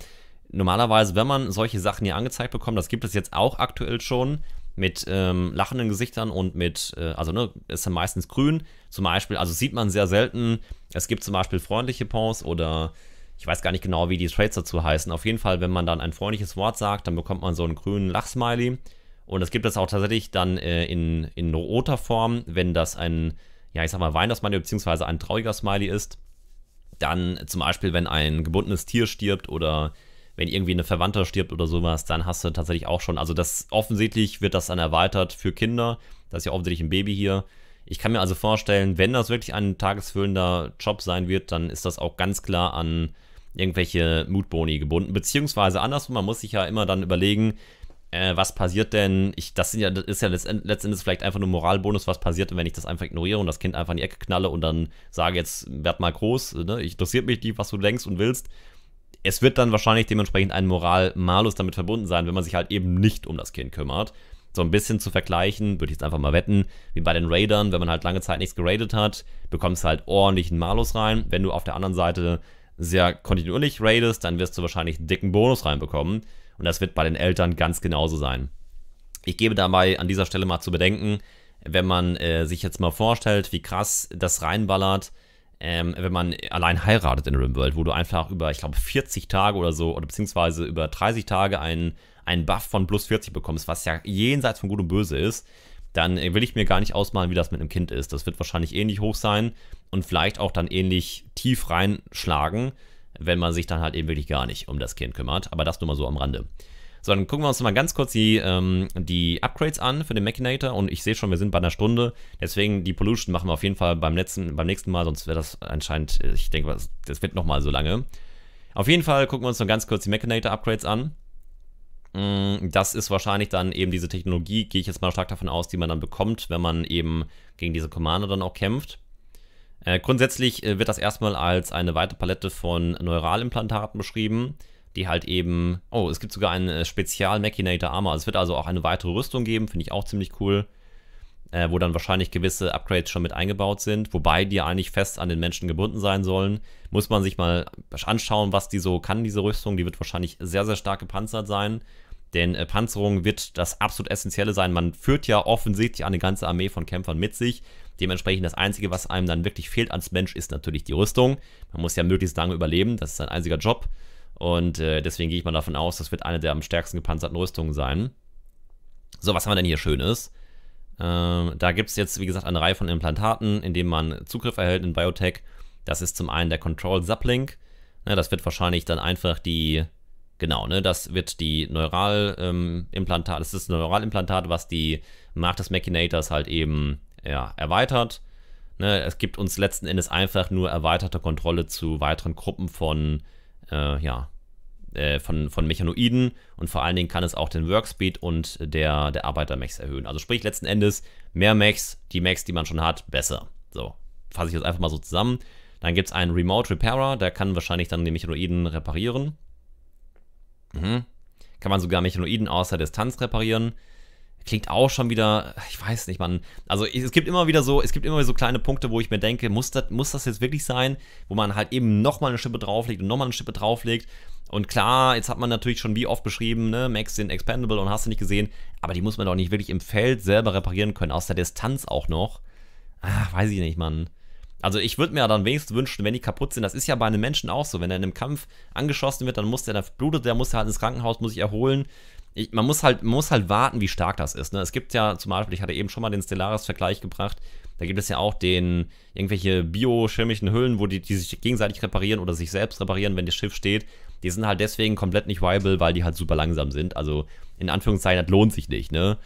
normalerweise, wenn man solche Sachen hier angezeigt bekommt, das gibt es jetzt auch aktuell schon, mit ähm, lachenden Gesichtern und mit, äh, also ne, ist dann meistens grün. Zum Beispiel, also sieht man sehr selten. Es gibt zum Beispiel freundliche Pons oder ich weiß gar nicht genau, wie die Traits dazu heißen. Auf jeden Fall, wenn man dann ein freundliches Wort sagt, dann bekommt man so einen grünen Lachsmiley. Und es gibt es auch tatsächlich dann äh, in, in roter Form, wenn das ein, ja, ich sag mal, Weihnachtsmiley bzw. ein trauriger Smiley ist. Dann zum Beispiel, wenn ein gebundenes Tier stirbt oder wenn irgendwie eine Verwandte stirbt oder sowas, dann hast du tatsächlich auch schon, also das offensichtlich wird das dann erweitert für Kinder. Das ist ja offensichtlich ein Baby hier. Ich kann mir also vorstellen, wenn das wirklich ein tagesfüllender Job sein wird, dann ist das auch ganz klar an irgendwelche Moodboni gebunden. Beziehungsweise andersrum, man muss sich ja immer dann überlegen, äh, was passiert denn, ich, das, ja, das ist ja letztendlich vielleicht einfach nur Moralbonus, was passiert denn, wenn ich das einfach ignoriere und das Kind einfach in die Ecke knalle und dann sage, jetzt werd mal groß, ne? ich interessiert mich nicht, was du denkst und willst. Es wird dann wahrscheinlich dementsprechend ein Moral-Malus damit verbunden sein, wenn man sich halt eben nicht um das Kind kümmert. So ein bisschen zu vergleichen, würde ich jetzt einfach mal wetten, wie bei den Raidern, wenn man halt lange Zeit nichts geradet hat, bekommst du halt ordentlichen Malus rein. Wenn du auf der anderen Seite sehr kontinuierlich raidest, dann wirst du wahrscheinlich einen dicken Bonus reinbekommen. Und das wird bei den Eltern ganz genauso sein. Ich gebe dabei an dieser Stelle mal zu bedenken, wenn man äh, sich jetzt mal vorstellt, wie krass das reinballert, ähm, wenn man allein heiratet in RimWorld, wo du einfach über, ich glaube, 40 Tage oder so, oder beziehungsweise über 30 Tage einen, einen Buff von plus 40 bekommst, was ja jenseits von Gut und Böse ist, dann äh, will ich mir gar nicht ausmalen, wie das mit einem Kind ist. Das wird wahrscheinlich ähnlich hoch sein und vielleicht auch dann ähnlich tief reinschlagen, wenn man sich dann halt eben wirklich gar nicht um das Kind kümmert. Aber das nur mal so am Rande. So, dann gucken wir uns mal ganz kurz die, ähm, die Upgrades an für den Machinator und ich sehe schon, wir sind bei einer Stunde. Deswegen die Pollution machen wir auf jeden Fall beim, letzten, beim nächsten Mal, sonst wäre das anscheinend, ich denke, das wird nochmal so lange. Auf jeden Fall gucken wir uns noch ganz kurz die Machinator Upgrades an. Mm, das ist wahrscheinlich dann eben diese Technologie, gehe ich jetzt mal stark davon aus, die man dann bekommt, wenn man eben gegen diese Commander dann auch kämpft. Äh, grundsätzlich äh, wird das erstmal als eine weite Palette von Neuralimplantaten beschrieben die halt eben, oh, es gibt sogar einen äh, Spezial-Machinator Armor. Es wird also auch eine weitere Rüstung geben, finde ich auch ziemlich cool. Äh, wo dann wahrscheinlich gewisse Upgrades schon mit eingebaut sind, wobei die eigentlich fest an den Menschen gebunden sein sollen. Muss man sich mal anschauen, was die so kann, diese Rüstung. Die wird wahrscheinlich sehr, sehr stark gepanzert sein. Denn äh, Panzerung wird das absolut Essentielle sein. Man führt ja offensichtlich eine ganze Armee von Kämpfern mit sich. Dementsprechend das Einzige, was einem dann wirklich fehlt als Mensch, ist natürlich die Rüstung. Man muss ja möglichst lange überleben. Das ist sein einziger Job. Und äh, deswegen gehe ich mal davon aus, das wird eine der am stärksten gepanzerten Rüstungen sein. So, was haben wir denn hier Schönes? Ähm, da gibt es jetzt, wie gesagt, eine Reihe von Implantaten, in denen man Zugriff erhält in Biotech. Das ist zum einen der Control Sublink. Ne, das wird wahrscheinlich dann einfach die, genau, ne, das wird die Neuralimplantat, ähm, das ist ein Neuralimplantat, was die Macht des Machinators halt eben ja, erweitert. Ne, es gibt uns letzten Endes einfach nur erweiterte Kontrolle zu weiteren Gruppen von äh, ja, äh, von, von Mechanoiden und vor allen Dingen kann es auch den Workspeed und der, der Arbeiter-Mechs erhöhen. Also sprich letzten Endes mehr Mechs, die Mechs, die man schon hat, besser. So, fasse ich jetzt einfach mal so zusammen. Dann gibt es einen Remote Repairer, der kann wahrscheinlich dann die Mechanoiden reparieren. Mhm. Kann man sogar Mechanoiden außer Distanz reparieren klingt auch schon wieder, ich weiß nicht, man. Also es gibt immer wieder so, es gibt immer so kleine Punkte, wo ich mir denke, muss das, muss das jetzt wirklich sein, wo man halt eben nochmal eine Schippe drauflegt und nochmal eine Schippe drauflegt. Und klar, jetzt hat man natürlich schon wie oft beschrieben, ne, Max sind expandable und hast du nicht gesehen, aber die muss man doch nicht wirklich im Feld selber reparieren können, aus der Distanz auch noch. Ach, weiß ich nicht, Mann. Also ich würde mir ja dann wenigstens wünschen, wenn die kaputt sind, das ist ja bei einem Menschen auch so, wenn er in einem Kampf angeschossen wird, dann muss der, der blutet, der muss halt ins Krankenhaus, muss sich erholen ich, man muss halt, muss halt warten, wie stark das ist. Ne? Es gibt ja zum Beispiel, ich hatte eben schon mal den Stellaris-Vergleich gebracht, da gibt es ja auch den irgendwelche biochemischen Hüllen, wo die, die sich gegenseitig reparieren oder sich selbst reparieren, wenn das Schiff steht. Die sind halt deswegen komplett nicht viable, weil die halt super langsam sind. Also in Anführungszeichen, das lohnt sich nicht, ne?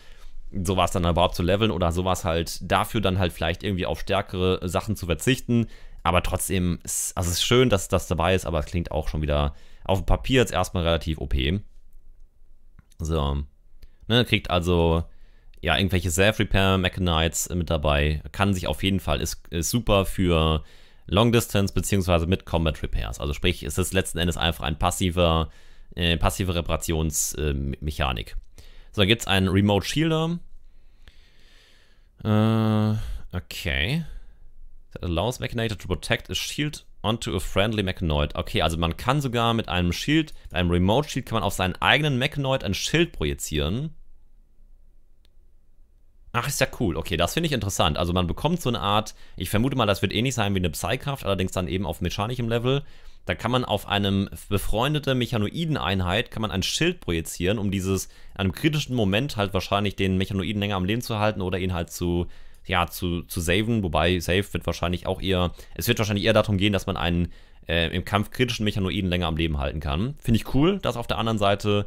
Sowas dann überhaupt zu leveln oder sowas halt dafür dann halt vielleicht irgendwie auf stärkere Sachen zu verzichten. Aber trotzdem, ist, also es ist schön, dass das dabei ist, aber es klingt auch schon wieder auf dem Papier jetzt erstmal relativ OP. So. Ne, kriegt also ja irgendwelche Self-Repair-Mechanites mit dabei. Kann sich auf jeden Fall, ist, ist super für Long Distance beziehungsweise mit Combat Repairs. Also sprich, ist es letzten Endes einfach ein passiver, äh, passive Reparationsmechanik. Äh, so, dann gibt es einen Remote Shielder. Äh, okay. That allows Mechanator to protect a shield onto a friendly Mechanoid. Okay, also man kann sogar mit einem Shield, mit einem Remote Shield, kann man auf seinen eigenen Mechanoid ein Schild projizieren. Ach, ist ja cool. Okay, das finde ich interessant. Also man bekommt so eine Art, ich vermute mal, das wird ähnlich sein wie eine Psykraft, allerdings dann eben auf mechanischem Level. Da kann man auf einem befreundete Mechanoiden-Einheit kann man ein Schild projizieren, um dieses in einem kritischen Moment halt wahrscheinlich den Mechanoiden länger am Leben zu halten oder ihn halt zu ja zu, zu saven. Wobei Save wird wahrscheinlich auch eher, es wird wahrscheinlich eher darum gehen, dass man einen äh, im Kampf kritischen Mechanoiden länger am Leben halten kann. Finde ich cool, dass auf der anderen Seite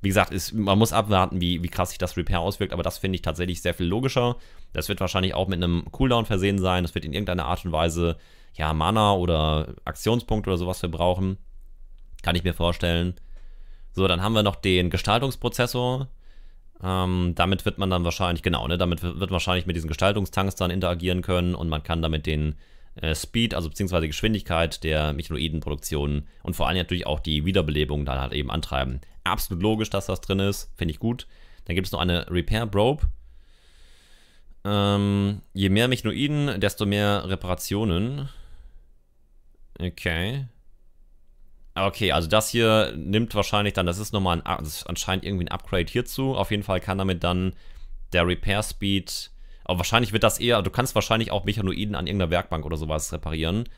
wie gesagt, ist, man muss abwarten, wie, wie krass sich das Repair auswirkt, aber das finde ich tatsächlich sehr viel logischer. Das wird wahrscheinlich auch mit einem Cooldown versehen sein. Das wird in irgendeiner Art und Weise ja, Mana oder Aktionspunkte oder sowas verbrauchen. Kann ich mir vorstellen. So, dann haben wir noch den Gestaltungsprozessor. Ähm, damit wird man dann wahrscheinlich, genau, ne, damit wird wahrscheinlich mit diesen Gestaltungstanks dann interagieren können und man kann damit den äh, Speed, also beziehungsweise Geschwindigkeit der Mechanoidenproduktion und vor allem natürlich auch die Wiederbelebung dann halt eben antreiben. Absolut logisch, dass das drin ist, finde ich gut. Dann gibt es noch eine Repair Probe. Ähm, je mehr Mechanoiden, desto mehr Reparationen. Okay. Okay, also das hier nimmt wahrscheinlich dann, das ist nochmal ein, das ist anscheinend irgendwie ein Upgrade hierzu. Auf jeden Fall kann damit dann der Repair Speed aber wahrscheinlich wird das eher, du kannst wahrscheinlich auch Mechanoiden an irgendeiner Werkbank oder sowas reparieren.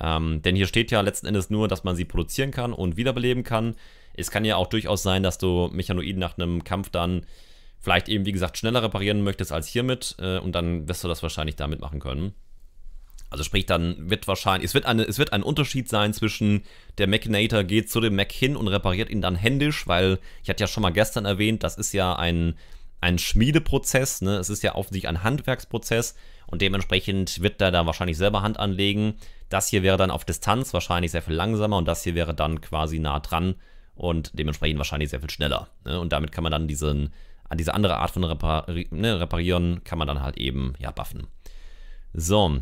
Ähm, denn hier steht ja letzten Endes nur, dass man sie produzieren kann und wiederbeleben kann. Es kann ja auch durchaus sein, dass du Mechanoiden nach einem Kampf dann vielleicht eben, wie gesagt, schneller reparieren möchtest als hiermit. Äh, und dann wirst du das wahrscheinlich damit machen können. Also sprich, dann wird wahrscheinlich, es wird, eine, es wird ein Unterschied sein zwischen der Mechanator geht zu dem Mac hin und repariert ihn dann händisch, weil ich hatte ja schon mal gestern erwähnt, das ist ja ein ein Schmiedeprozess. Ne? Es ist ja offensichtlich ein Handwerksprozess und dementsprechend wird er da wahrscheinlich selber Hand anlegen. Das hier wäre dann auf Distanz wahrscheinlich sehr viel langsamer und das hier wäre dann quasi nah dran und dementsprechend wahrscheinlich sehr viel schneller. Ne? Und damit kann man dann diesen, an diese andere Art von Repar ne, Reparieren kann man dann halt eben ja buffen. So.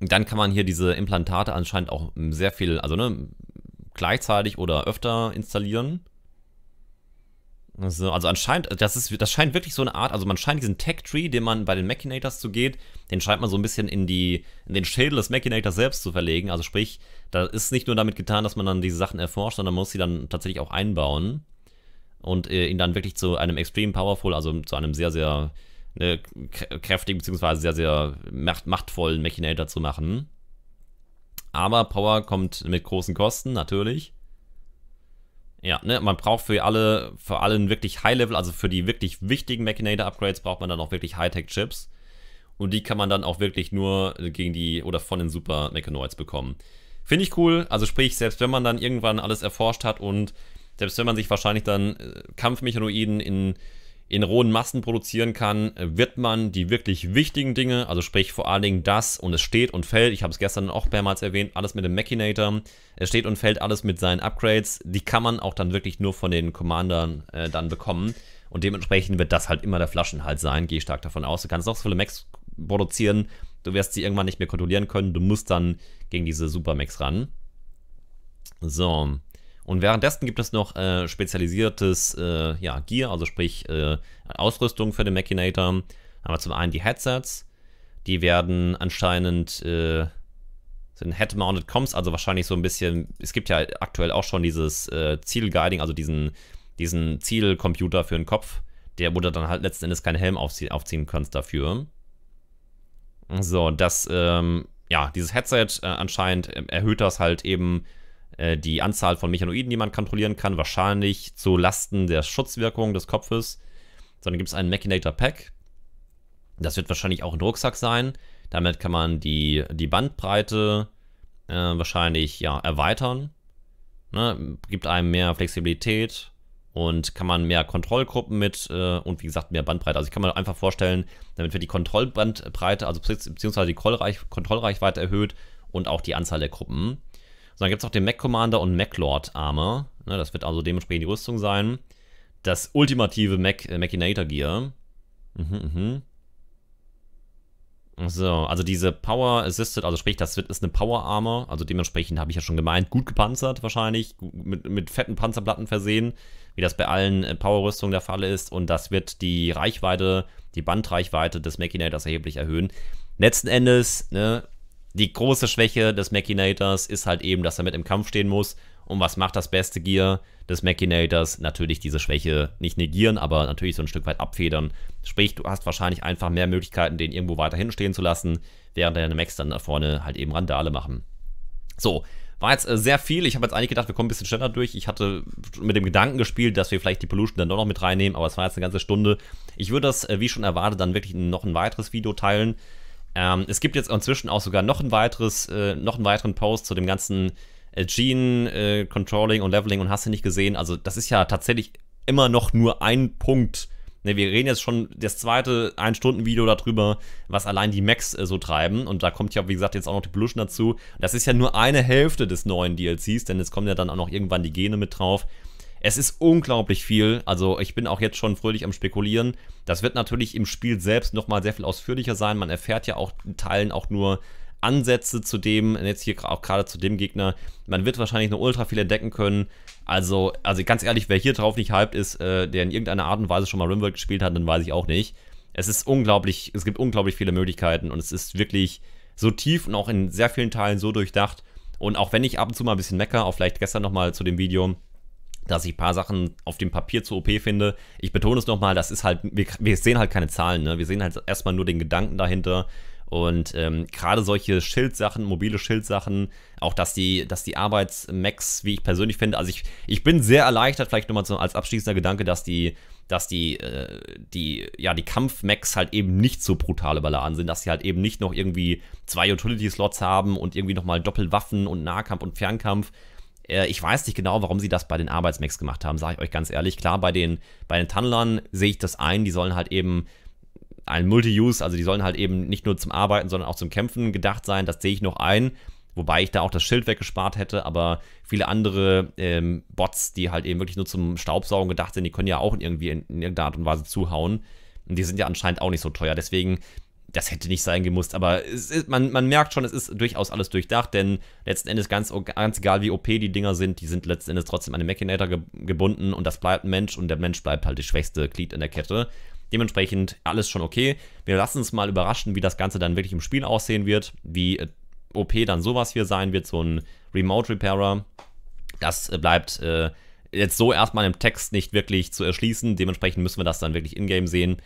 Dann kann man hier diese Implantate anscheinend auch sehr viel, also ne, gleichzeitig oder öfter installieren. Also, also anscheinend, das ist, das scheint wirklich so eine Art, also man scheint diesen Tech-Tree, den man bei den Machinators zu geht, den scheint man so ein bisschen in die, in den Schädel des Machinators selbst zu verlegen. Also sprich, da ist nicht nur damit getan, dass man dann diese Sachen erforscht, sondern man muss sie dann tatsächlich auch einbauen und äh, ihn dann wirklich zu einem extrem powerful, also zu einem sehr, sehr äh, kräftigen, beziehungsweise sehr, sehr macht, machtvollen Machinator zu machen. Aber Power kommt mit großen Kosten, natürlich. Ja, ne, man braucht für alle, für allen wirklich High-Level, also für die wirklich wichtigen Machinator-Upgrades braucht man dann auch wirklich Hightech-Chips. Und die kann man dann auch wirklich nur gegen die oder von den Super Mechanoids bekommen. Finde ich cool. Also sprich, selbst wenn man dann irgendwann alles erforscht hat und selbst wenn man sich wahrscheinlich dann äh, Kampfmechanoiden in in rohen Massen produzieren kann, wird man die wirklich wichtigen Dinge, also sprich vor allen Dingen das und es steht und fällt, ich habe es gestern auch mehrmals erwähnt, alles mit dem Machinator, es steht und fällt alles mit seinen Upgrades, die kann man auch dann wirklich nur von den Commandern äh, dann bekommen und dementsprechend wird das halt immer der Flaschenhalt sein, gehe stark davon aus. Du kannst noch so viele Max produzieren, du wirst sie irgendwann nicht mehr kontrollieren können, du musst dann gegen diese Super Max ran. So, und währenddessen gibt es noch äh, spezialisiertes äh, ja, Gear, also sprich äh, Ausrüstung für den Machinator. Haben wir zum einen die Headsets, die werden anscheinend äh, sind Head-Mounted Comms, also wahrscheinlich so ein bisschen, es gibt ja aktuell auch schon dieses äh, Zielguiding, also diesen, diesen Zielcomputer für den Kopf, der, wo du dann halt letzten Endes keinen Helm aufzie aufziehen kannst dafür. So, das, ähm, ja, dieses Headset äh, anscheinend erhöht das halt eben äh, die Anzahl von Mechanoiden, die man kontrollieren kann, wahrscheinlich zu Lasten der Schutzwirkung des Kopfes. Sondern gibt es einen Machinator Pack. Das wird wahrscheinlich auch ein Rucksack sein. Damit kann man die, die Bandbreite äh, wahrscheinlich ja, erweitern. Ne? Gibt einem mehr Flexibilität und kann man mehr Kontrollgruppen mit äh, und wie gesagt mehr Bandbreite. Also ich kann mir einfach vorstellen, damit wird die Kontrollbandbreite, also beziehungsweise die Kontrollreichweite erhöht und auch die Anzahl der Gruppen. So, dann gibt es noch den Mac Commander und Mac Lord Armor. Ne, das wird also dementsprechend die Rüstung sein. das ultimative Mac äh, Machinator Gear. Mhm, mhm. So, also diese Power Assisted, also sprich, das ist eine Power Armor, also dementsprechend habe ich ja schon gemeint, gut gepanzert wahrscheinlich, mit, mit fetten Panzerplatten versehen, wie das bei allen äh, Power-Rüstungen der Fall ist und das wird die Reichweite, die Bandreichweite des Machinators erheblich erhöhen. Letzten Endes, ne, die große Schwäche des Machinators ist halt eben, dass er mit im Kampf stehen muss und was macht das beste Gear des Machinators? Natürlich diese Schwäche nicht negieren, aber natürlich so ein Stück weit abfedern. Sprich, du hast wahrscheinlich einfach mehr Möglichkeiten, den irgendwo weiterhin stehen zu lassen, während deine Max dann da vorne halt eben Randale machen. So, war jetzt äh, sehr viel. Ich habe jetzt eigentlich gedacht, wir kommen ein bisschen schneller durch. Ich hatte mit dem Gedanken gespielt, dass wir vielleicht die Pollution dann doch noch mit reinnehmen, aber es war jetzt eine ganze Stunde. Ich würde das, äh, wie schon erwartet, dann wirklich noch ein weiteres Video teilen. Ähm, es gibt jetzt inzwischen auch sogar noch ein weiteres, äh, noch einen weiteren Post zu dem ganzen äh, Gene äh, Controlling und Leveling und hast du nicht gesehen. Also das ist ja tatsächlich immer noch nur ein Punkt. Ne, wir reden jetzt schon das zweite Ein-Stunden-Video darüber, was allein die Max äh, so treiben. Und da kommt ja, wie gesagt, jetzt auch noch die Pollution dazu. Das ist ja nur eine Hälfte des neuen DLCs, denn es kommen ja dann auch noch irgendwann die Gene mit drauf. Es ist unglaublich viel. Also ich bin auch jetzt schon fröhlich am Spekulieren. Das wird natürlich im Spiel selbst nochmal sehr viel ausführlicher sein. Man erfährt ja auch in Teilen auch nur Ansätze zu dem, jetzt hier auch gerade zu dem Gegner. Man wird wahrscheinlich noch ultra viel entdecken können. Also, also ganz ehrlich, wer hier drauf nicht hyped ist, äh, der in irgendeiner Art und Weise schon mal Rimworld gespielt hat, dann weiß ich auch nicht. Es ist unglaublich, es gibt unglaublich viele Möglichkeiten und es ist wirklich so tief und auch in sehr vielen Teilen so durchdacht. Und auch wenn ich ab und zu mal ein bisschen mecker, auch vielleicht gestern nochmal zu dem Video, dass ich ein paar Sachen auf dem Papier zu OP finde. Ich betone es nochmal, das ist halt, wir, wir, sehen halt keine Zahlen, ne? Wir sehen halt erstmal nur den Gedanken dahinter. Und ähm, gerade solche Schildsachen, mobile Schildsachen, auch dass die, dass die Arbeitsmax, wie ich persönlich finde, also ich, ich bin sehr erleichtert, vielleicht nochmal als abschließender Gedanke, dass die, dass die, äh, die, ja, die Kampfmax halt eben nicht so brutale überladen sind, dass sie halt eben nicht noch irgendwie zwei Utility-Slots haben und irgendwie nochmal Doppelwaffen und Nahkampf und Fernkampf. Äh, ich weiß nicht genau, warum sie das bei den Arbeitsmax gemacht haben, sage ich euch ganz ehrlich. Klar, bei den, bei den Tunnelern sehe ich das ein, die sollen halt eben ein Multi-Use, also die sollen halt eben nicht nur zum Arbeiten, sondern auch zum Kämpfen gedacht sein. Das sehe ich noch ein. Wobei ich da auch das Schild weggespart hätte, aber viele andere ähm, Bots, die halt eben wirklich nur zum Staubsaugen gedacht sind, die können ja auch irgendwie in, in irgendeiner Art und Weise zuhauen. Und die sind ja anscheinend auch nicht so teuer. Deswegen, das hätte nicht sein gemusst. Aber ist, man, man merkt schon, es ist durchaus alles durchdacht, denn letzten Endes ganz, ganz egal wie OP die Dinger sind, die sind letzten Endes trotzdem an den Machinator ge gebunden und das bleibt ein Mensch und der Mensch bleibt halt das schwächste Glied in der Kette. Dementsprechend alles schon okay. Wir lassen uns mal überraschen, wie das Ganze dann wirklich im Spiel aussehen wird, wie äh, OP dann sowas hier sein wird, so ein Remote Repairer. Das äh, bleibt äh, jetzt so erstmal im Text nicht wirklich zu erschließen. Dementsprechend müssen wir das dann wirklich in-game sehen.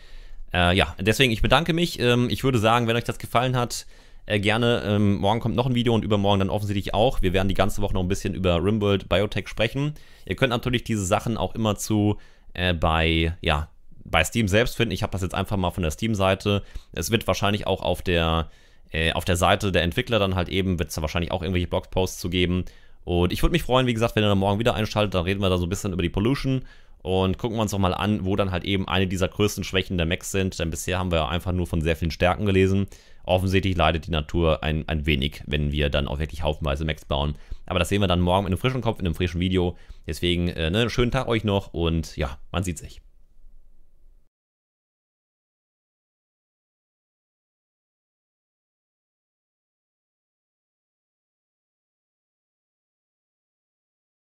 Äh, ja, deswegen, ich bedanke mich. Ähm, ich würde sagen, wenn euch das gefallen hat, äh, gerne. Ähm, morgen kommt noch ein Video und übermorgen dann offensichtlich auch. Wir werden die ganze Woche noch ein bisschen über Rimworld Biotech sprechen. Ihr könnt natürlich diese Sachen auch immer zu äh, bei, ja, bei Steam selbst finden. Ich habe das jetzt einfach mal von der Steam-Seite. Es wird wahrscheinlich auch auf der, äh, auf der Seite der Entwickler dann halt eben, wird es wahrscheinlich auch irgendwelche Blogposts zu geben. Und ich würde mich freuen, wie gesagt, wenn ihr dann morgen wieder einschaltet, dann reden wir da so ein bisschen über die Pollution und gucken wir uns noch mal an, wo dann halt eben eine dieser größten Schwächen der Macs sind. Denn bisher haben wir ja einfach nur von sehr vielen Stärken gelesen. Offensichtlich leidet die Natur ein, ein wenig, wenn wir dann auch wirklich haufenweise Macs bauen. Aber das sehen wir dann morgen in einem frischen Kopf, in einem frischen Video. Deswegen, äh, ne, schönen Tag euch noch und ja, man sieht sich.